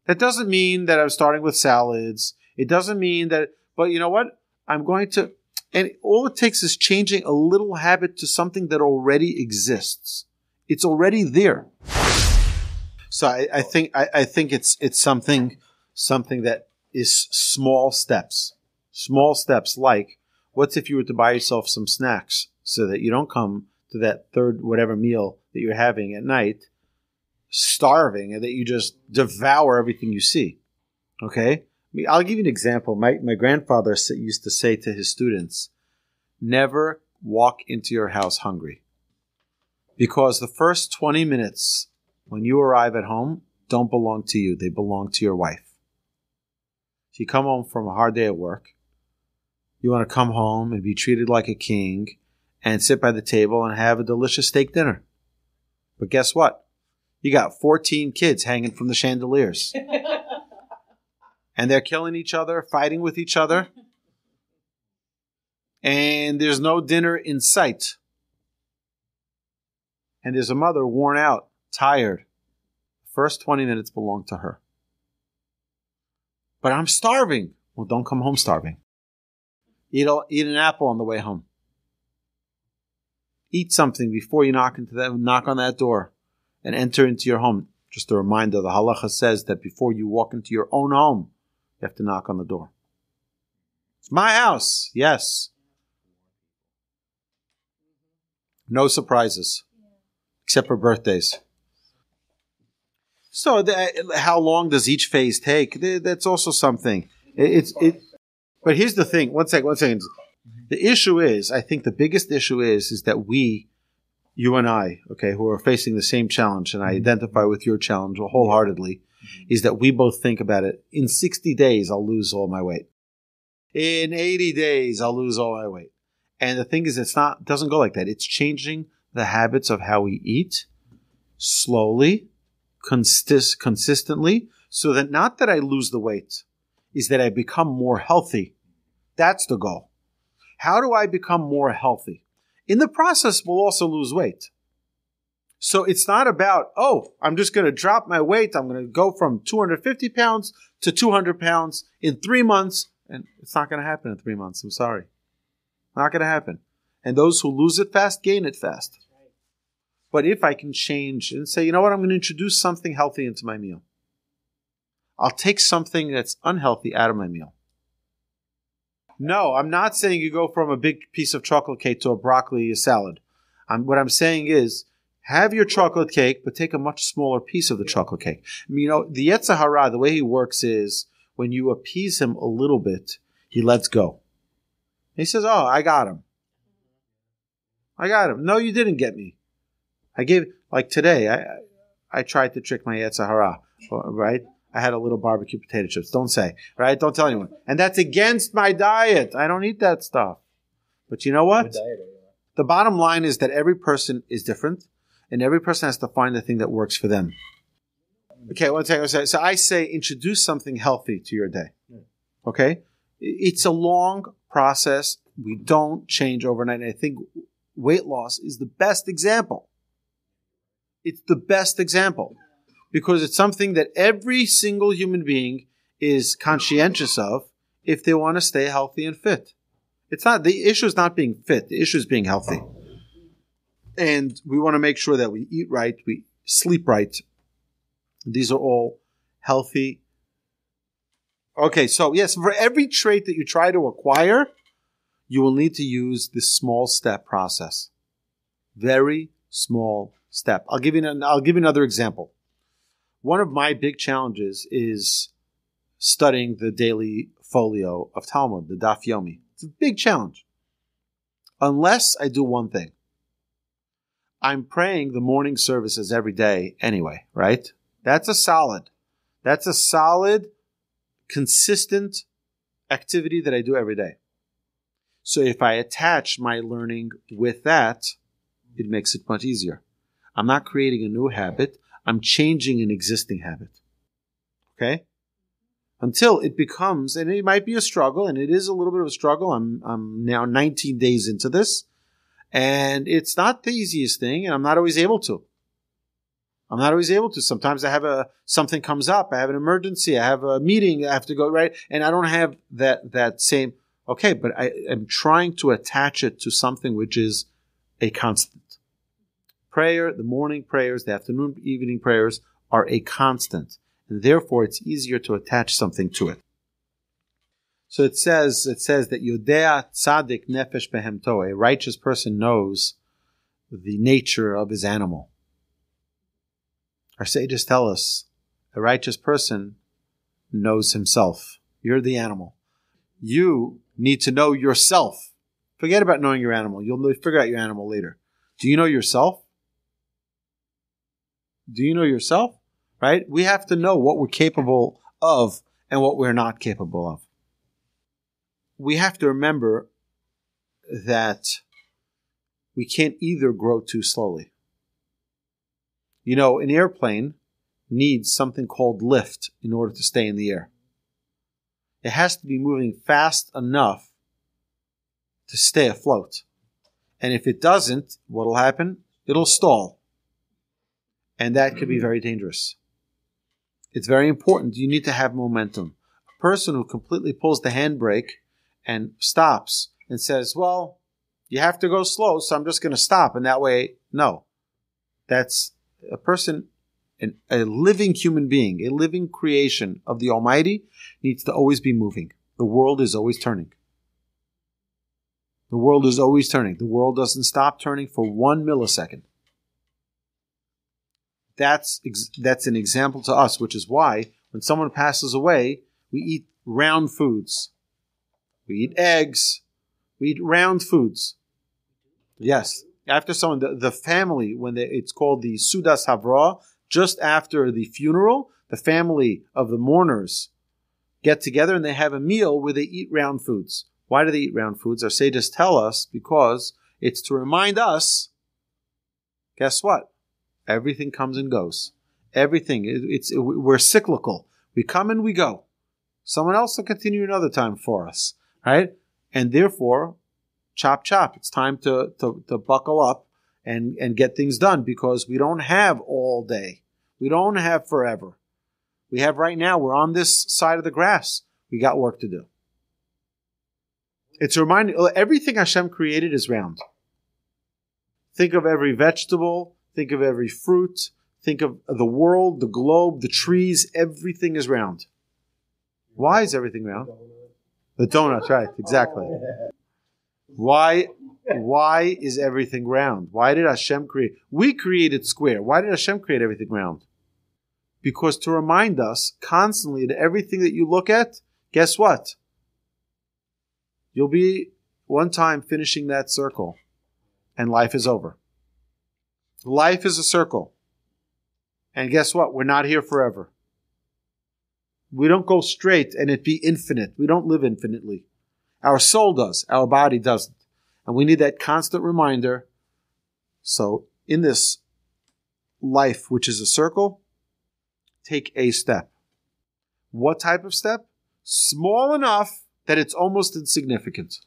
That doesn't mean that I'm starting with salads. It doesn't mean that, but you know what? I'm going to and all it takes is changing a little habit to something that already exists. It's already there. So I, I think I, I, think it's it's something something that is small steps. Small steps like what's if you were to buy yourself some snacks so that you don't come to that third whatever meal that you're having at night starving and that you just devour everything you see. Okay? I'll give you an example. My, my grandfather used to say to his students, never walk into your house hungry. Because the first 20 minutes when you arrive at home don't belong to you, they belong to your wife. If you come home from a hard day at work, you want to come home and be treated like a king and sit by the table and have a delicious steak dinner. But guess what? You got 14 kids hanging from the chandeliers. and they're killing each other, fighting with each other. And there's no dinner in sight. And there's a mother worn out, tired. First 20 minutes belong to her. But I'm starving. Well, don't come home starving. Eat, a, eat an apple on the way home. Eat something before you knock into that, knock on that door and enter into your home. Just a reminder, the halacha says that before you walk into your own home, you have to knock on the door. It's my house. Yes. No surprises, except for birthdays. So, the, how long does each phase take? That's also something. It, it's it. But here's the thing. One second. One second. The issue is, I think the biggest issue is, is that we, you and I, okay, who are facing the same challenge, and I mm-hmm. identify with your challenge wholeheartedly, is that we both think about it. In 60 days, I'll lose all my weight. In 80 days, I'll lose all my weight. And the thing is, it's not, doesn't go like that. It's changing the habits of how we eat slowly, consist, consistently, so that not that I lose the weight, is that I become more healthy. That's the goal. How do I become more healthy? In the process, we'll also lose weight. So it's not about, oh, I'm just going to drop my weight. I'm going to go from 250 pounds to 200 pounds in three months. And it's not going to happen in three months. I'm sorry. Not going to happen. And those who lose it fast gain it fast. But if I can change and say, you know what, I'm going to introduce something healthy into my meal. I'll take something that's unhealthy out of my meal. No, I'm not saying you go from a big piece of chocolate cake to a broccoli salad. I'm, what I'm saying is have your chocolate cake, but take a much smaller piece of the chocolate cake. I mean, you know, the Yetzer Hara, the way he works is when you appease him a little bit, he lets go. He says, Oh, I got him. I got him. No, you didn't get me. I gave, like today, I, I tried to trick my Yetzer Hara, right? I had a little barbecue potato chips. Don't say, right? Don't tell anyone. And that's against my diet. I don't eat that stuff. But you know what? The bottom line is that every person is different and every person has to find the thing that works for them. Okay, one second. So I say introduce something healthy to your day. Okay? It's a long process. We don't change overnight. And I think weight loss is the best example. It's the best example because it's something that every single human being is conscientious of if they want to stay healthy and fit. It's not the issue is not being fit. The issue is being healthy and we want to make sure that we eat right, we sleep right. These are all healthy. Okay, so yes, for every trait that you try to acquire, you will need to use this small step process. Very small step. I'll give you an, I'll give you another example. One of my big challenges is studying the daily folio of Talmud, the Daf Yomi. It's a big challenge. Unless I do one thing. I'm praying the morning services every day anyway, right? That's a solid. That's a solid, consistent activity that I do every day. So if I attach my learning with that, it makes it much easier. I'm not creating a new habit. I'm changing an existing habit. Okay? Until it becomes, and it might be a struggle, and it is a little bit of a struggle. I'm, I'm now 19 days into this. And it's not the easiest thing, and I'm not always able to. I'm not always able to. Sometimes I have a something comes up, I have an emergency, I have a meeting, I have to go right, and I don't have that that same okay, but I am trying to attach it to something which is a constant. Prayer, the morning prayers, the afternoon, evening prayers are a constant, and therefore it's easier to attach something to it. So it says it says that Yodea Tzadik Nefesh Behemto, a righteous person knows the nature of his animal. Our sages tell us a righteous person knows himself. You're the animal. You need to know yourself. Forget about knowing your animal. You'll figure out your animal later. Do you know yourself? Do you know yourself? Right? We have to know what we're capable of and what we're not capable of we have to remember that we can't either grow too slowly. You know, an airplane needs something called lift in order to stay in the air. It has to be moving fast enough to stay afloat. And if it doesn't, what'll happen? It'll stall. And that could be mm-hmm. very dangerous. It's very important. You need to have momentum. A person who completely pulls the handbrake and stops and says, well, you have to go slow, so I'm just going to stop. And that way, no. That's a person, an, a living human being, a living creation of the Almighty needs to always be moving. The world is always turning. The world is always turning. The world doesn't stop turning for one millisecond. That's, ex- that's an example to us, which is why when someone passes away, we eat round foods. We eat eggs. We eat round foods. Yes. After someone, the, the family, when they, it's called the Seudas Havra'ah, just after the funeral, the family of the mourners get together and they have a meal where they eat round foods. Why do they eat round foods? Our sages tell us because it's to remind us guess what? Everything comes and goes. Everything. It's, we're cyclical. We come and we go. Someone else will continue another time for us, right? And therefore, chop chop. It's time to, to, to buckle up and, and get things done because we don't have all day. We don't have forever. We have right now, we're on this side of the grass. We got work to do. It's a reminder everything Hashem created is round. Think of every vegetable, think of every fruit, think of the world, the globe, the trees, everything is round. Why is everything round? The donuts, right, exactly. Why why is everything round? Why did Hashem create? We created square. Why did Hashem create everything round? Because to remind us constantly that everything that you look at, guess what? You'll be one time finishing that circle and life is over. Life is a circle. And guess what? We're not here forever. We don't go straight and it be infinite. We don't live infinitely. Our soul does. Our body doesn't. And we need that constant reminder. So in this life, which is a circle, take a step. What type of step? Small enough that it's almost insignificant.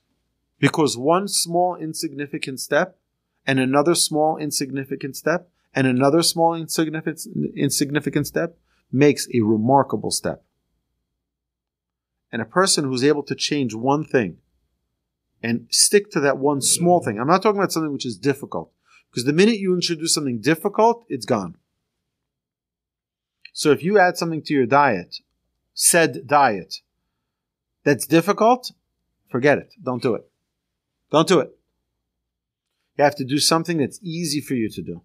Because one small insignificant step and another small insignificant step and another small insignificant, insignificant step makes a remarkable step. And a person who's able to change one thing and stick to that one small thing. I'm not talking about something which is difficult. Because the minute you introduce something difficult, it's gone. So if you add something to your diet, said diet, that's difficult, forget it. Don't do it. Don't do it. You have to do something that's easy for you to do.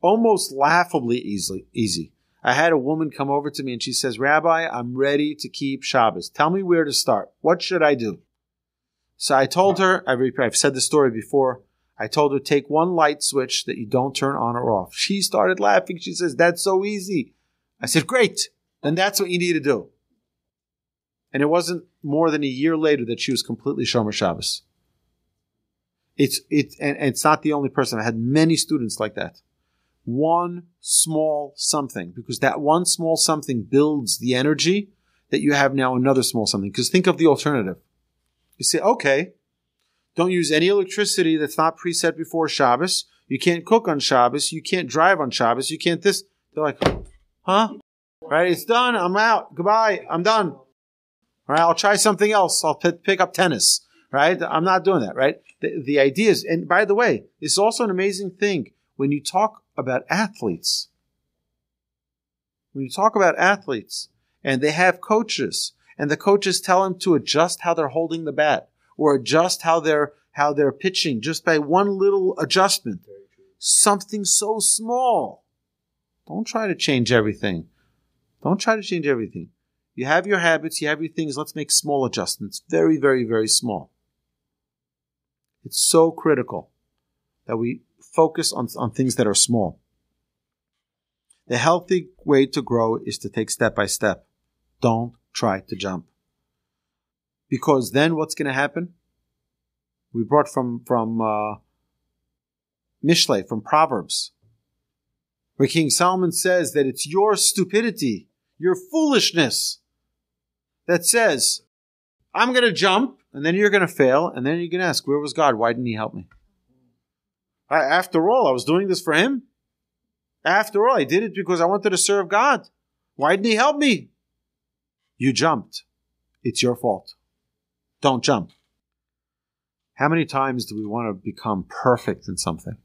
Almost laughably easily, easy. I had a woman come over to me and she says, Rabbi, I'm ready to keep Shabbos. Tell me where to start. What should I do? So I told her, I've said the story before. I told her, take one light switch that you don't turn on or off. She started laughing. She says, that's so easy. I said, great. Then that's what you need to do. And it wasn't more than a year later that she was completely Shomer Shabbos. It's, it, and, and it's not the only person. I had many students like that. One small something, because that one small something builds the energy that you have now another small something. Because think of the alternative. You say, okay, don't use any electricity that's not preset before Shabbos. You can't cook on Shabbos. You can't drive on Shabbos. You can't this. They're like, huh? Right? It's done. I'm out. Goodbye. I'm done. All right? I'll try something else. I'll p- pick up tennis. Right? I'm not doing that. Right? The, the idea is, and by the way, it's also an amazing thing when you talk about athletes. When you talk about athletes and they have coaches and the coaches tell them to adjust how they're holding the bat or adjust how they're how they're pitching just by one little adjustment. Something so small. Don't try to change everything. Don't try to change everything. You have your habits, you have your things. Let's make small adjustments. Very, very, very small. It's so critical that we focus on, on things that are small. The healthy way to grow is to take step by step. Don't try to jump. Because then what's going to happen? We brought from from uh, Mishle, from Proverbs, where King Solomon says that it's your stupidity, your foolishness, that says, I'm going to jump, and then you're going to fail, and then you're going to ask, where was God? Why didn't he help me? I, after all, I was doing this for him. After all, I did it because I wanted to serve God. Why didn't he help me? You jumped. It's your fault. Don't jump. How many times do we want to become perfect in something?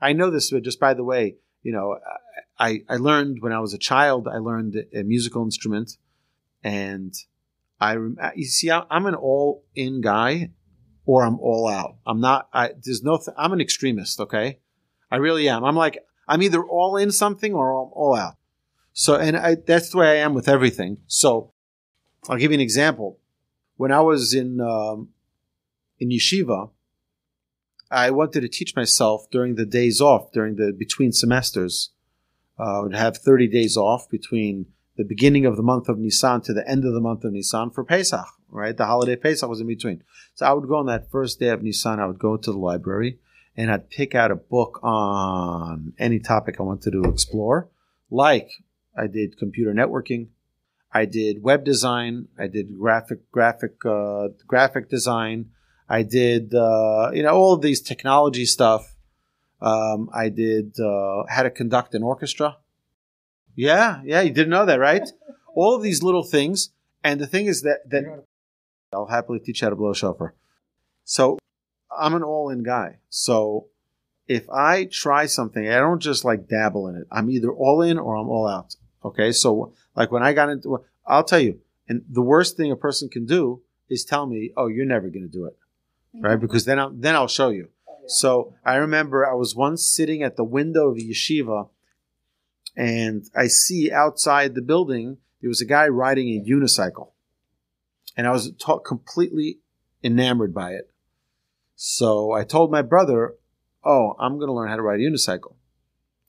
I know this, but just by the way, you know, I, I learned when I was a child, I learned a musical instrument and I you see, I'm an all in guy, or I'm all out. I'm not. I there's no. Th- I'm an extremist. Okay, I really am. I'm like I'm either all in something or I'm all out. So, and I, that's the way I am with everything. So, I'll give you an example. When I was in um, in yeshiva, I wanted to teach myself during the days off, during the between semesters. Uh, I would have 30 days off between the beginning of the month of Nisan to the end of the month of Nisan for Pesach, right? The holiday Pesach was in between. So I would go on that first day of Nisan, I would go to the library and I'd pick out a book on any topic I wanted to explore. Like I did computer networking, I did web design, I did graphic graphic uh, graphic design, I did uh, you know all of these technology stuff. Um, I did uh, how to conduct an orchestra. Yeah, yeah, you didn't know that, right? all of these little things, and the thing is that that I'll happily teach you how to blow a shofar. So I'm an all-in guy. So if I try something, I don't just like dabble in it. I'm either all in or I'm all out. Okay, so like when I got into, I'll tell you, and the worst thing a person can do is tell me, "Oh, you're never going to do it," right? Because then I'll then I'll show you. Oh, so I remember I was once sitting at the window of a yeshiva, and I see outside the building there was a guy riding a unicycle, and I was completely enamored by it. So I told my brother, "Oh, I'm going to learn how to ride a unicycle."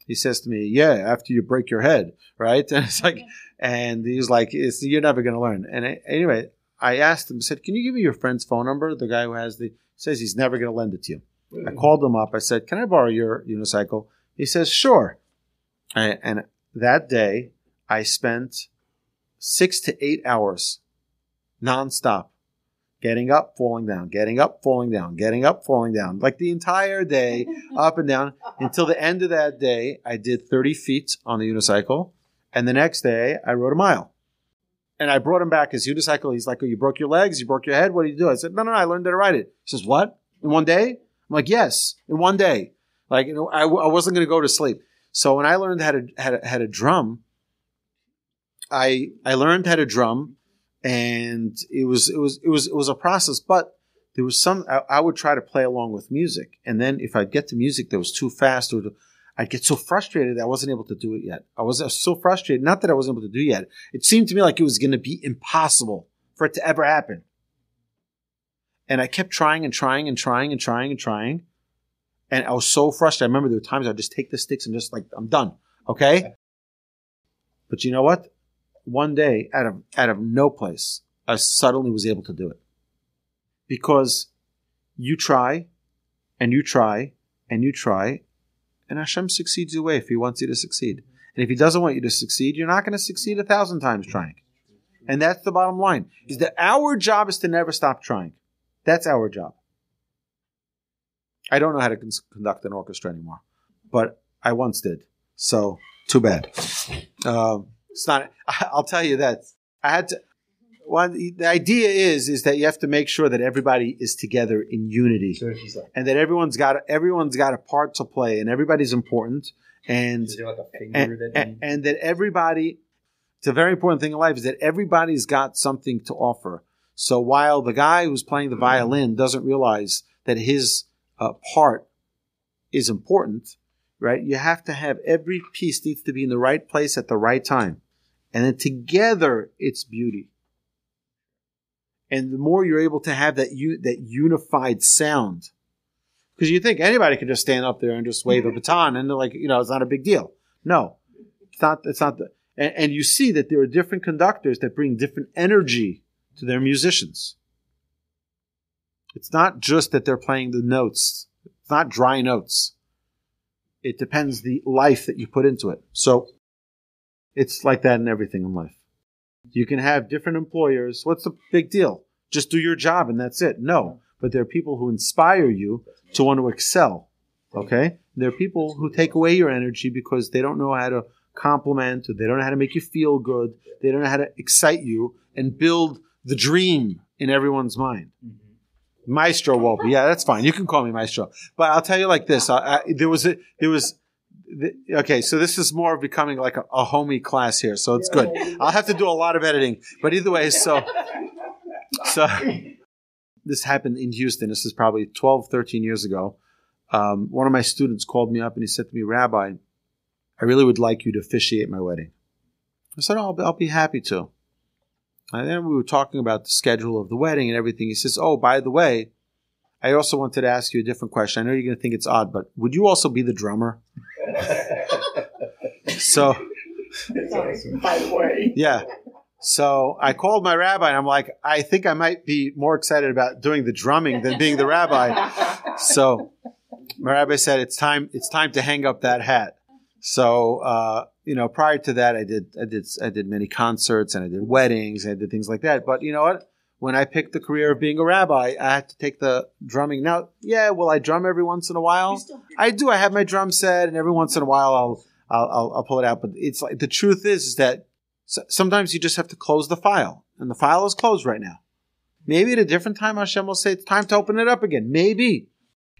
He says to me, "Yeah, after you break your head, right?" And it's like, and he's like, it's, "You're never going to learn." And I, anyway, I asked him, I said, "Can you give me your friend's phone number?" The guy who has the says he's never going to lend it to you. I called him up. I said, "Can I borrow your unicycle?" He says, "Sure." I, and that day, I spent six to eight hours nonstop, getting up, falling down, getting up, falling down, getting up, falling down, like the entire day, up and down, until the end of that day. I did 30 feet on the unicycle, and the next day, I rode a mile. And I brought him back his unicycle. He's like, oh, "You broke your legs, you broke your head. What did you do?" I said, "No, no, no I learned how to ride it." He says, "What? In one day?" I'm like, "Yes, in one day." Like, you know, I, I wasn't going to go to sleep. So when I learned how to how to, how to drum, I I learned how to drum, and it was it was it was it was a process. But there was some I, I would try to play along with music, and then if I'd get to music that was too fast, or I'd get so frustrated that I wasn't able to do it yet. I was so frustrated, not that I wasn't able to do it yet. It seemed to me like it was going to be impossible for it to ever happen. And I kept trying and trying and trying and trying and trying. And I was so frustrated. I remember there were times I'd just take the sticks and just like, I'm done. Okay. But you know what? One day, out of out of no place, I suddenly was able to do it. Because you try and you try and you try, and Hashem succeeds your way if He wants you to succeed. And if He doesn't want you to succeed, you're not going to succeed a thousand times trying. And that's the bottom line: is that our job is to never stop trying. That's our job. I don't know how to con- conduct an orchestra anymore, but I once did. So too bad. Um, it's not. I'll tell you that I had to. One, the idea is is that you have to make sure that everybody is together in unity, So like, and that everyone's got everyone's got a part to play, and everybody's important, and like and, that and, and that everybody it's a very important thing in life is that everybody's got something to offer so while the guy who's playing the violin doesn't realize that his uh, part is important right you have to have every piece needs to be in the right place at the right time and then together it's beauty and the more you're able to have that u- that unified sound because you think anybody can just stand up there and just wave a baton and they're like, you know, it's not a big deal. No, it's not. It's not the. And, and you see that there are different conductors that bring different energy to their musicians. It's not just that they're playing the notes. It's not dry notes. It depends the life that you put into it. So it's like that in everything in life. You can have different employers. What's the big deal? Just do your job and that's it. No, but there are people who inspire you to want to excel. Okay? There are people who take away your energy because they don't know how to compliment or they don't know how to make you feel good. They don't know how to excite you and build the dream in everyone's mind. Mm-hmm. Maestro Wolbe. Yeah, that's fine. You can call me Maestro. But I'll tell you like this. I, I, there was a, there was, th- okay, so this is more becoming like a, a homie class here. So it's good. I'll have to do a lot of editing. But either way, so so this happened in Houston. This is probably 12, 13 years ago. Um, one of my students called me up and he said to me, Rabbi, I really would like you to officiate my wedding. I said, oh, I'll, I'll be happy to. And then we were talking about the schedule of the wedding and everything. He says, Oh, by the way, I also wanted to ask you a different question. I know you're going to think it's odd, but would you also be the drummer? so, By the way. yeah. So I called my rabbi and I'm like, I think I might be more excited about doing the drumming than being the rabbi. So my rabbi said, it's time, it's time to hang up that hat. So, uh, you know, prior to that, I did, I did, I did many concerts and I did weddings and I did things like that. But you know what? When I picked the career of being a rabbi, I had to take the drumming. Now, yeah, will I drum every once in a while? I do. I have my drum set, and every once in a while, I'll, I'll, I'll, I'll pull it out. But it's like the truth is, is that sometimes you just have to close the file, and the file is closed right now. Maybe at a different time, Hashem will say it's time to open it up again. Maybe,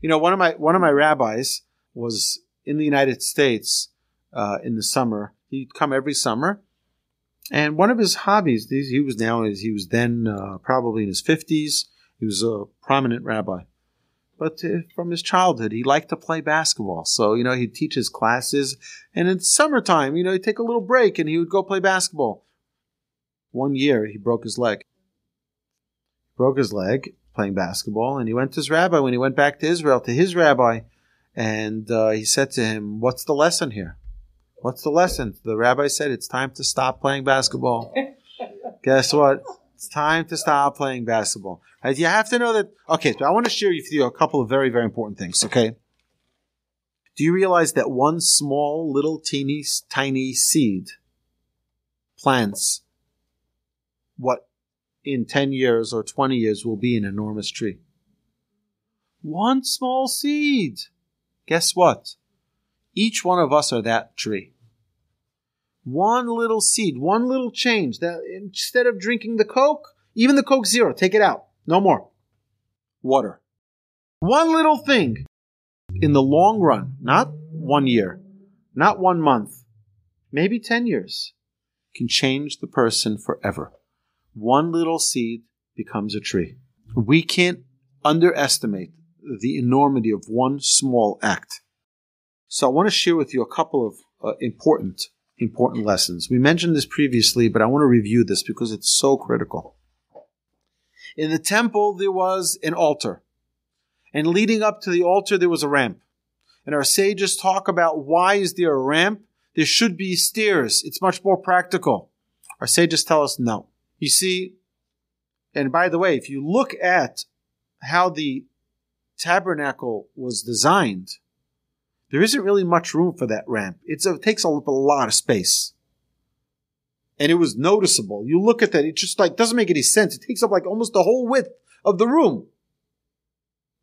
you know, one of my one of my rabbis was in the United States uh, in the summer. He'd come every summer, and one of his hobbies, these he was now he was then uh, probably in his fifties. He was a prominent rabbi, but uh, from his childhood, he liked to play basketball. So you know, he'd teach his classes, and in summertime, you know, he'd take a little break and he would go play basketball. One year, he broke his leg. Broke his leg playing basketball, and he went to his rabbi when he went back to Israel to his rabbi, and uh, he said to him, "What's the lesson here?" What's the lesson? The rabbi said it's time to stop playing basketball. Guess what? It's time to stop playing basketball. You have to know that. Okay, so I want to share with you a couple of very, very important things. Okay. Do you realize that one small, little, teeny, tiny seed plants what in 10 years or 20 years will be an enormous tree? One small seed. Guess what? Each one of us are that tree. One little seed, one little change. That instead of drinking the Coke, even the Coke Zero, take it out. No more. Water. One little thing in the long run, not one year, not one month, maybe 10 years, can change the person forever. One little seed becomes a tree. We can't underestimate the enormity of one small act. So I want to share with you a couple of uh, important, important lessons. We mentioned this previously, but I want to review this because it's so critical. In the temple, there was an altar. And leading up to the altar, there was a ramp. And our sages talk about why is there a ramp? There should be stairs. It's much more practical. Our sages tell us no. You see, and by the way, if you look at how the tabernacle was designed, there isn't really much room for that ramp. A, it takes a, a lot of space. And it was noticeable. You look at that, it just like doesn't make any sense. It takes up like almost the whole width of the room.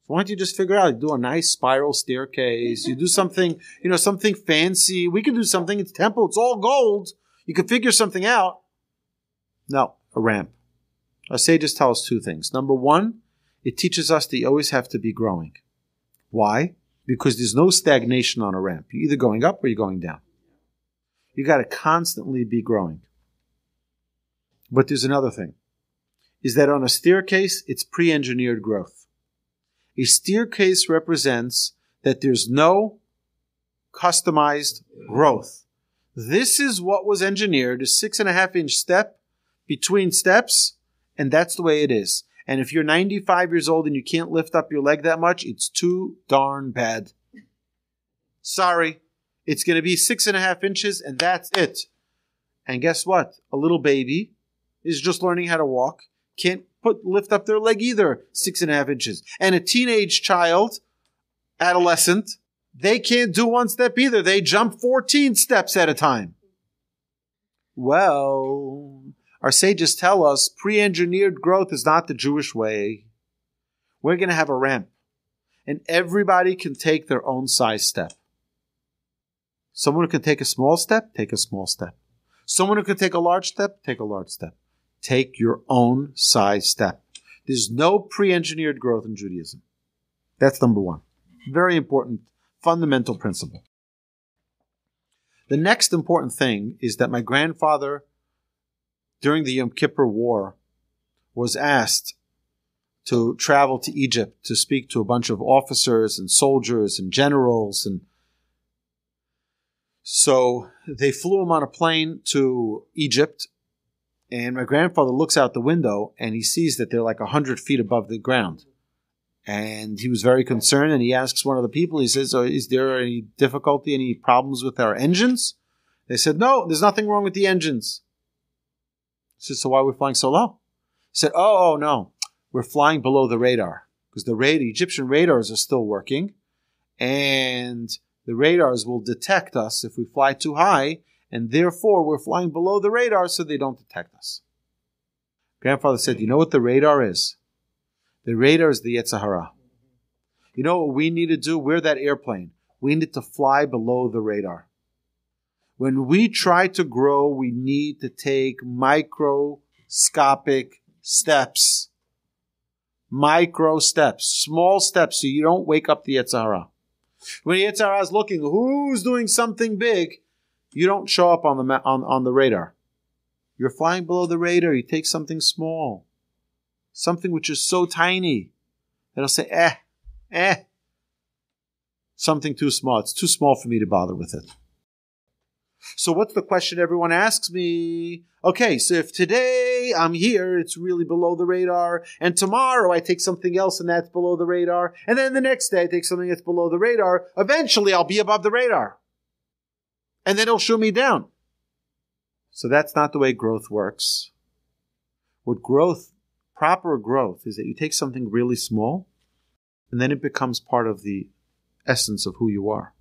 Why don't you just figure out, do a nice spiral staircase, you do something, you know, something fancy. We can do something. It's temple, it's all gold. You can figure something out. No, a ramp. Our sages tell us two things. Number one, it teaches us that you always have to be growing. Why? Because there's no stagnation on a ramp. You're either going up or you're going down. You got to constantly be growing. But there's another thing. Is that on a staircase, it's pre-engineered growth. A staircase represents that there's no customized growth. This is what was engineered, a six and a half inch step between steps, and that's the way it is. And if you're 95 years old and you can't lift up your leg that much, it's too darn bad. Sorry. It's going to be six and a half inches, and that's it. And guess what? A little baby is just learning how to walk, can't put lift up their leg either, six and a half inches. And a teenage child, adolescent, they can't do one step either. They jump 14 steps at a time. Well, our sages tell us pre engineered growth is not the Jewish way. We're going to have a ramp, and everybody can take their own size step. Someone who can take a small step, take a small step. Someone who can take a large step, take a large step. Take your own size step. There's no pre engineered growth in Judaism. That's number one. Very important, fundamental principle. The next important thing is that my grandfather, during the Yom Kippur War, was asked to travel to Egypt to speak to a bunch of officers and soldiers and generals and so they flew him on a plane to Egypt and my grandfather looks out the window and he sees that they're like a hundred feet above the ground. And he was very concerned and he asks one of the people, he says, is there any difficulty, any problems with our engines? They said, no, there's nothing wrong with the engines. He said, so why are we flying so low? He said, oh, oh no, we're flying below the radar because the radar, Egyptian radars are still working and the radars will detect us if we fly too high and therefore we're flying below the radar so they don't detect us. Grandfather said, You know what the radar is? The radar is the Yetzer Hara. You know what we need to do? We're that airplane. We need to fly below the radar. When we try to grow, we need to take microscopic steps. Micro steps, small steps, so you don't wake up the Yetzer Hara. When the Yetzer Hara is looking, who's doing something big? you don't show up on the on, on the radar. You're flying below the radar. You take something small, something which is so tiny it'll say, eh, eh, something too small. It's too small for me to bother with it. So what's the question everyone asks me? Okay, so if today I'm here, it's really below the radar, and tomorrow I take something else and that's below the radar, and then the next day I take something that's below the radar, eventually I'll be above the radar and then it'll shoot me down. So that's not the way growth works. What growth, proper growth, is that you take something really small and then it becomes part of the essence of who you are.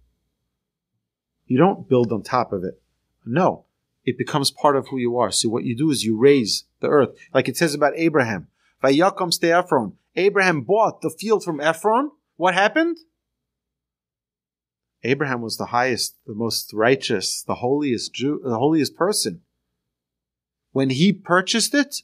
You don't build on top of it. No, it becomes part of who you are. So what you do is you raise the earth. Like it says about Abraham. Vayakom sdeh Ephron. Abraham bought the field from Ephron. What happened? Abraham was the highest, the most righteous, the holiest Jew, the holiest person. When he purchased it,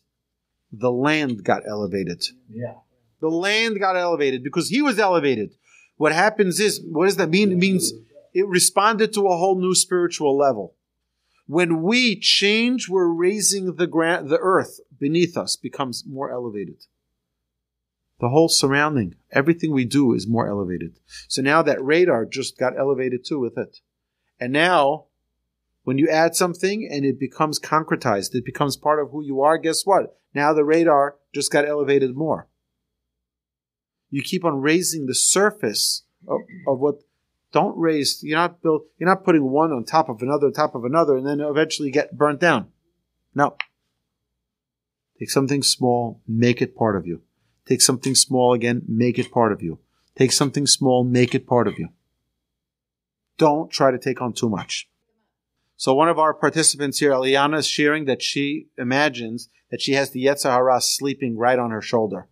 the land got elevated. Yeah. The land got elevated because he was elevated. What happens is, what does that mean? It means it responded to a whole new spiritual level. When we change, we're raising the gra- the earth beneath us becomes more elevated the whole surrounding, everything we do is more elevated. So now that radar just got elevated too with it. And now, when you add something and it becomes concretized, it becomes part of who you are, guess what? Now the radar just got elevated more. You keep on raising the surface of, of what don't raise you're not build you're not putting one on top of another on top of another and then eventually get burnt down. No. Take something small, make it part of you. Take something small again, make it part of you. Take something small, make it part of you. Don't try to take on too much. So one of our participants here, Eliana, is sharing that she imagines that she has the Yetzer Hara sleeping right on her shoulder.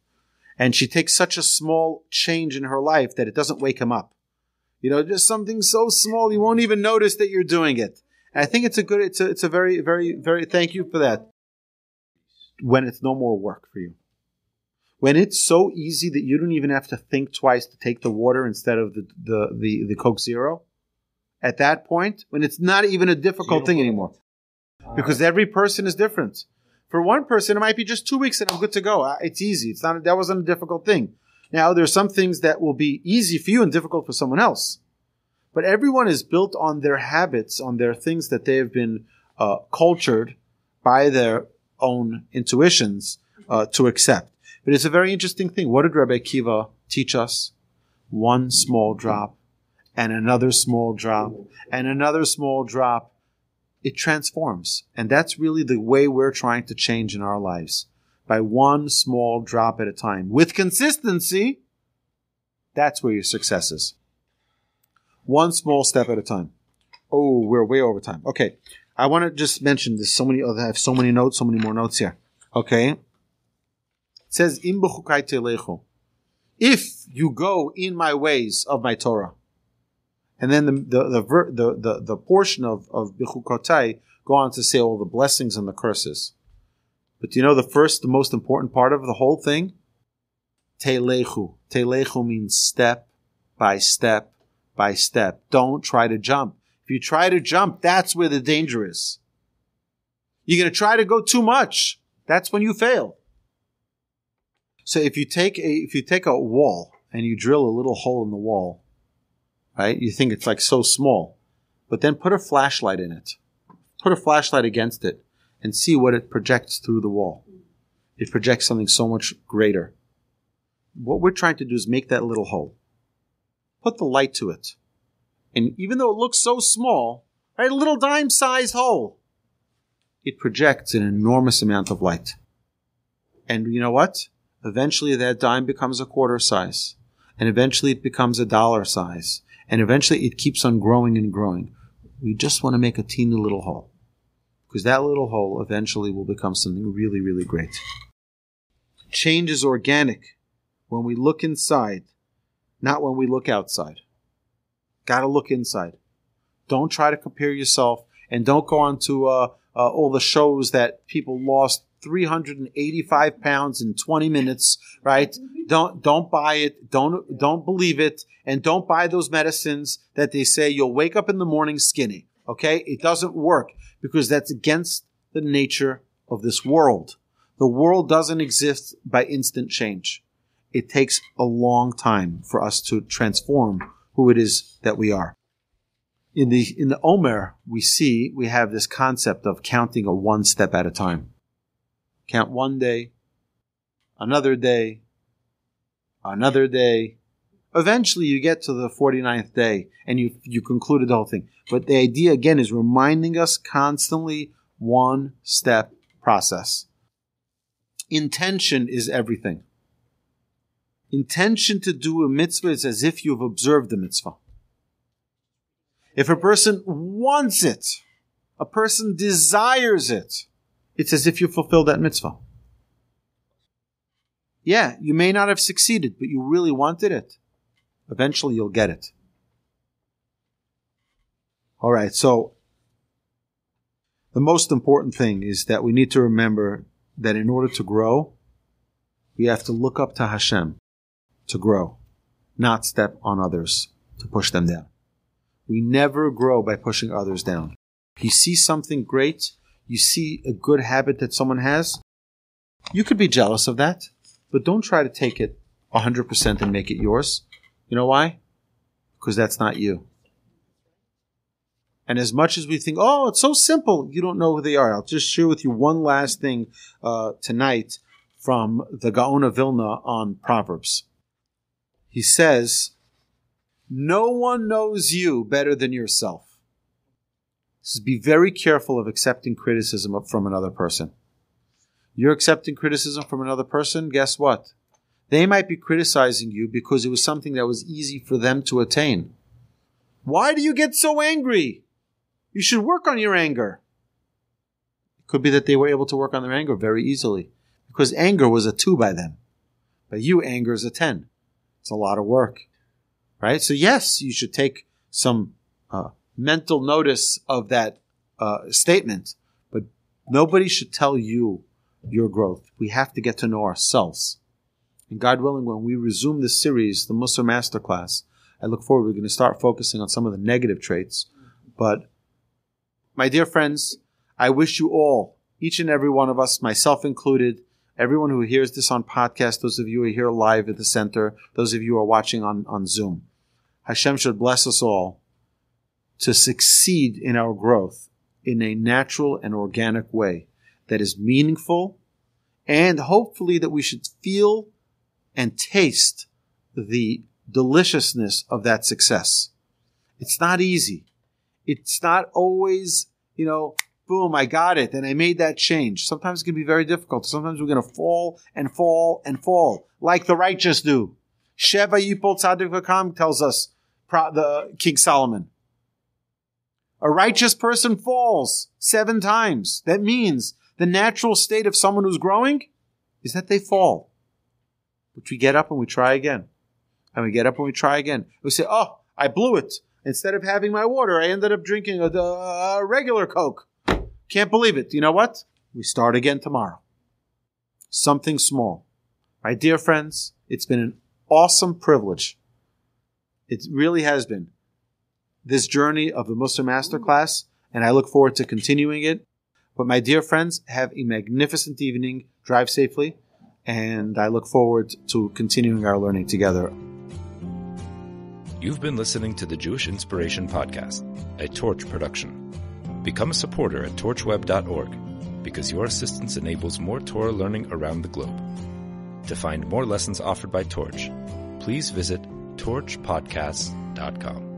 And she takes such a small change in her life that it doesn't wake him up. You know, just something so small you won't even notice that you're doing it. And I think it's a good, it's a, it's a very, very, very, thank you for that. When it's no more work for you when it's so easy that you don't even have to think twice to take the water instead of the the the, the Coke Zero, at that point, when it's not even a difficult thing anymore, because every person is different. For one person, it might be just two weeks and I'm good to go. It's easy. It's not that wasn't a difficult thing. Now there are some things that will be easy for you and difficult for someone else. But everyone is built on their habits, on their things that they have been uh, cultured by their own intuitions uh, to accept. But it's a very interesting thing. What did Rabbi Akiva teach us? One small drop and another small drop and another small drop. It transforms. And that's really the way we're trying to change in our lives. By one small drop at a time. With consistency, that's where your success is. One small step at a time. Oh, we're way over time. Okay. I want to just mention there's so many other, I have so many notes, so many more notes here. Okay. It says, Im If you go in my ways of my Torah. And then the, the, the, the, the, the portion of, of Bichukotai go on to say all the blessings and the curses. But do you know the first, the most important part of the whole thing? Telechu. Telechu means step by step by step. Don't try to jump. If you try to jump, that's where the danger is. You're going to try to go too much. That's when you fail. So if you take a if you take a wall and you drill a little hole in the wall, right? You think it's like so small, but then put a flashlight in it. Put a flashlight against it and see what it projects through the wall. It projects something so much greater. What we're trying to do is make that little hole. Put the light to it. And even though it looks so small, right, a little dime sized hole, it projects an enormous amount of light. And you know what? Eventually that dime becomes a quarter size. And eventually it becomes a dollar size. And eventually it keeps on growing and growing. We just want to make a teeny little hole. Because that little hole eventually will become something really, really great. Change is organic when we look inside, not when we look outside. Got to look inside. Don't try to compare yourself and don't go on to uh, uh, all the shows that people lost 385 pounds in 20 minutes, right? Don't, don't buy it. Don't, don't believe it. And don't buy those medicines that they say you'll wake up in the morning skinny. Okay. It doesn't work because that's against the nature of this world. The world doesn't exist by instant change. It takes a long time for us to transform who it is that we are. In the, in the Omer, we see, we have this concept of counting a one step at a time. Count one day, another day, another day. Eventually you get to the 49th day and you, you concluded the whole thing. But the idea again is reminding us constantly one step process. Intention is everything. Intention to do a mitzvah is as if you've observed the mitzvah. If a person wants it, a person desires it, it's as if you fulfilled that mitzvah. Yeah, you may not have succeeded, but you really wanted it. Eventually you'll get it. All right, so the most important thing is that we need to remember that in order to grow, we have to look up to Hashem to grow, not step on others to push them down. We never grow by pushing others down. You see something great, you see a good habit that someone has, you could be jealous of that, but don't try to take it 100% and make it yours. You know why? Because that's not you. And as much as we think, oh, it's so simple, you don't know who they are. I'll just share with you one last thing uh, tonight from the Gaon of Vilna on Proverbs. He says, No one knows you better than yourself. Says, be very careful of accepting criticism from another person. You're accepting criticism from another person, guess what? They might be criticizing you because it was something that was easy for them to attain. Why do you get so angry? You should work on your anger. It could be that they were able to work on their anger very easily because anger was a two by them. But you, anger is a 10. It's a lot of work, right? So yes, you should take some uh, mental notice of that uh, statement, but nobody should tell you your growth. We have to get to know ourselves. And God willing, when we resume this series, the Mussar Masterclass, I look forward. We're going to start focusing on some of the negative traits. But my dear friends, I wish you all, each and every one of us, myself included, everyone who hears this on podcast, those of you who are here live at the center, those of you who are watching on, on Zoom, Hashem should bless us all to succeed in our growth in a natural and organic way that is meaningful and hopefully that we should feel and taste the deliciousness of that success. It's not easy. It's not always, you know, boom, I got it and I made that change. Sometimes it can be very difficult. Sometimes we're going to fall and fall and fall like the righteous do. Sheva Yipol Tzadik Vakam tells us the King Solomon. A righteous person falls seven times. That means the natural state of someone who's growing is that they fall. But we get up and we try again. And we get up and we try again. We say, oh, I blew it. Instead of having my water, I ended up drinking a, a regular Coke. Can't believe it. You know what? We start again tomorrow. Something small. My dear friends, it's been an awesome privilege. It really has been this journey of the Mussar Masterclass, and I look forward to continuing it. But my dear friends, have a magnificent evening. Drive safely. And I look forward to continuing our learning together. You've been listening to the Jewish Inspiration Podcast, a Torch production. Become a supporter at torchweb.org because your assistance enables more Torah learning around the globe. To find more lessons offered by Torch, please visit torchpodcasts.com.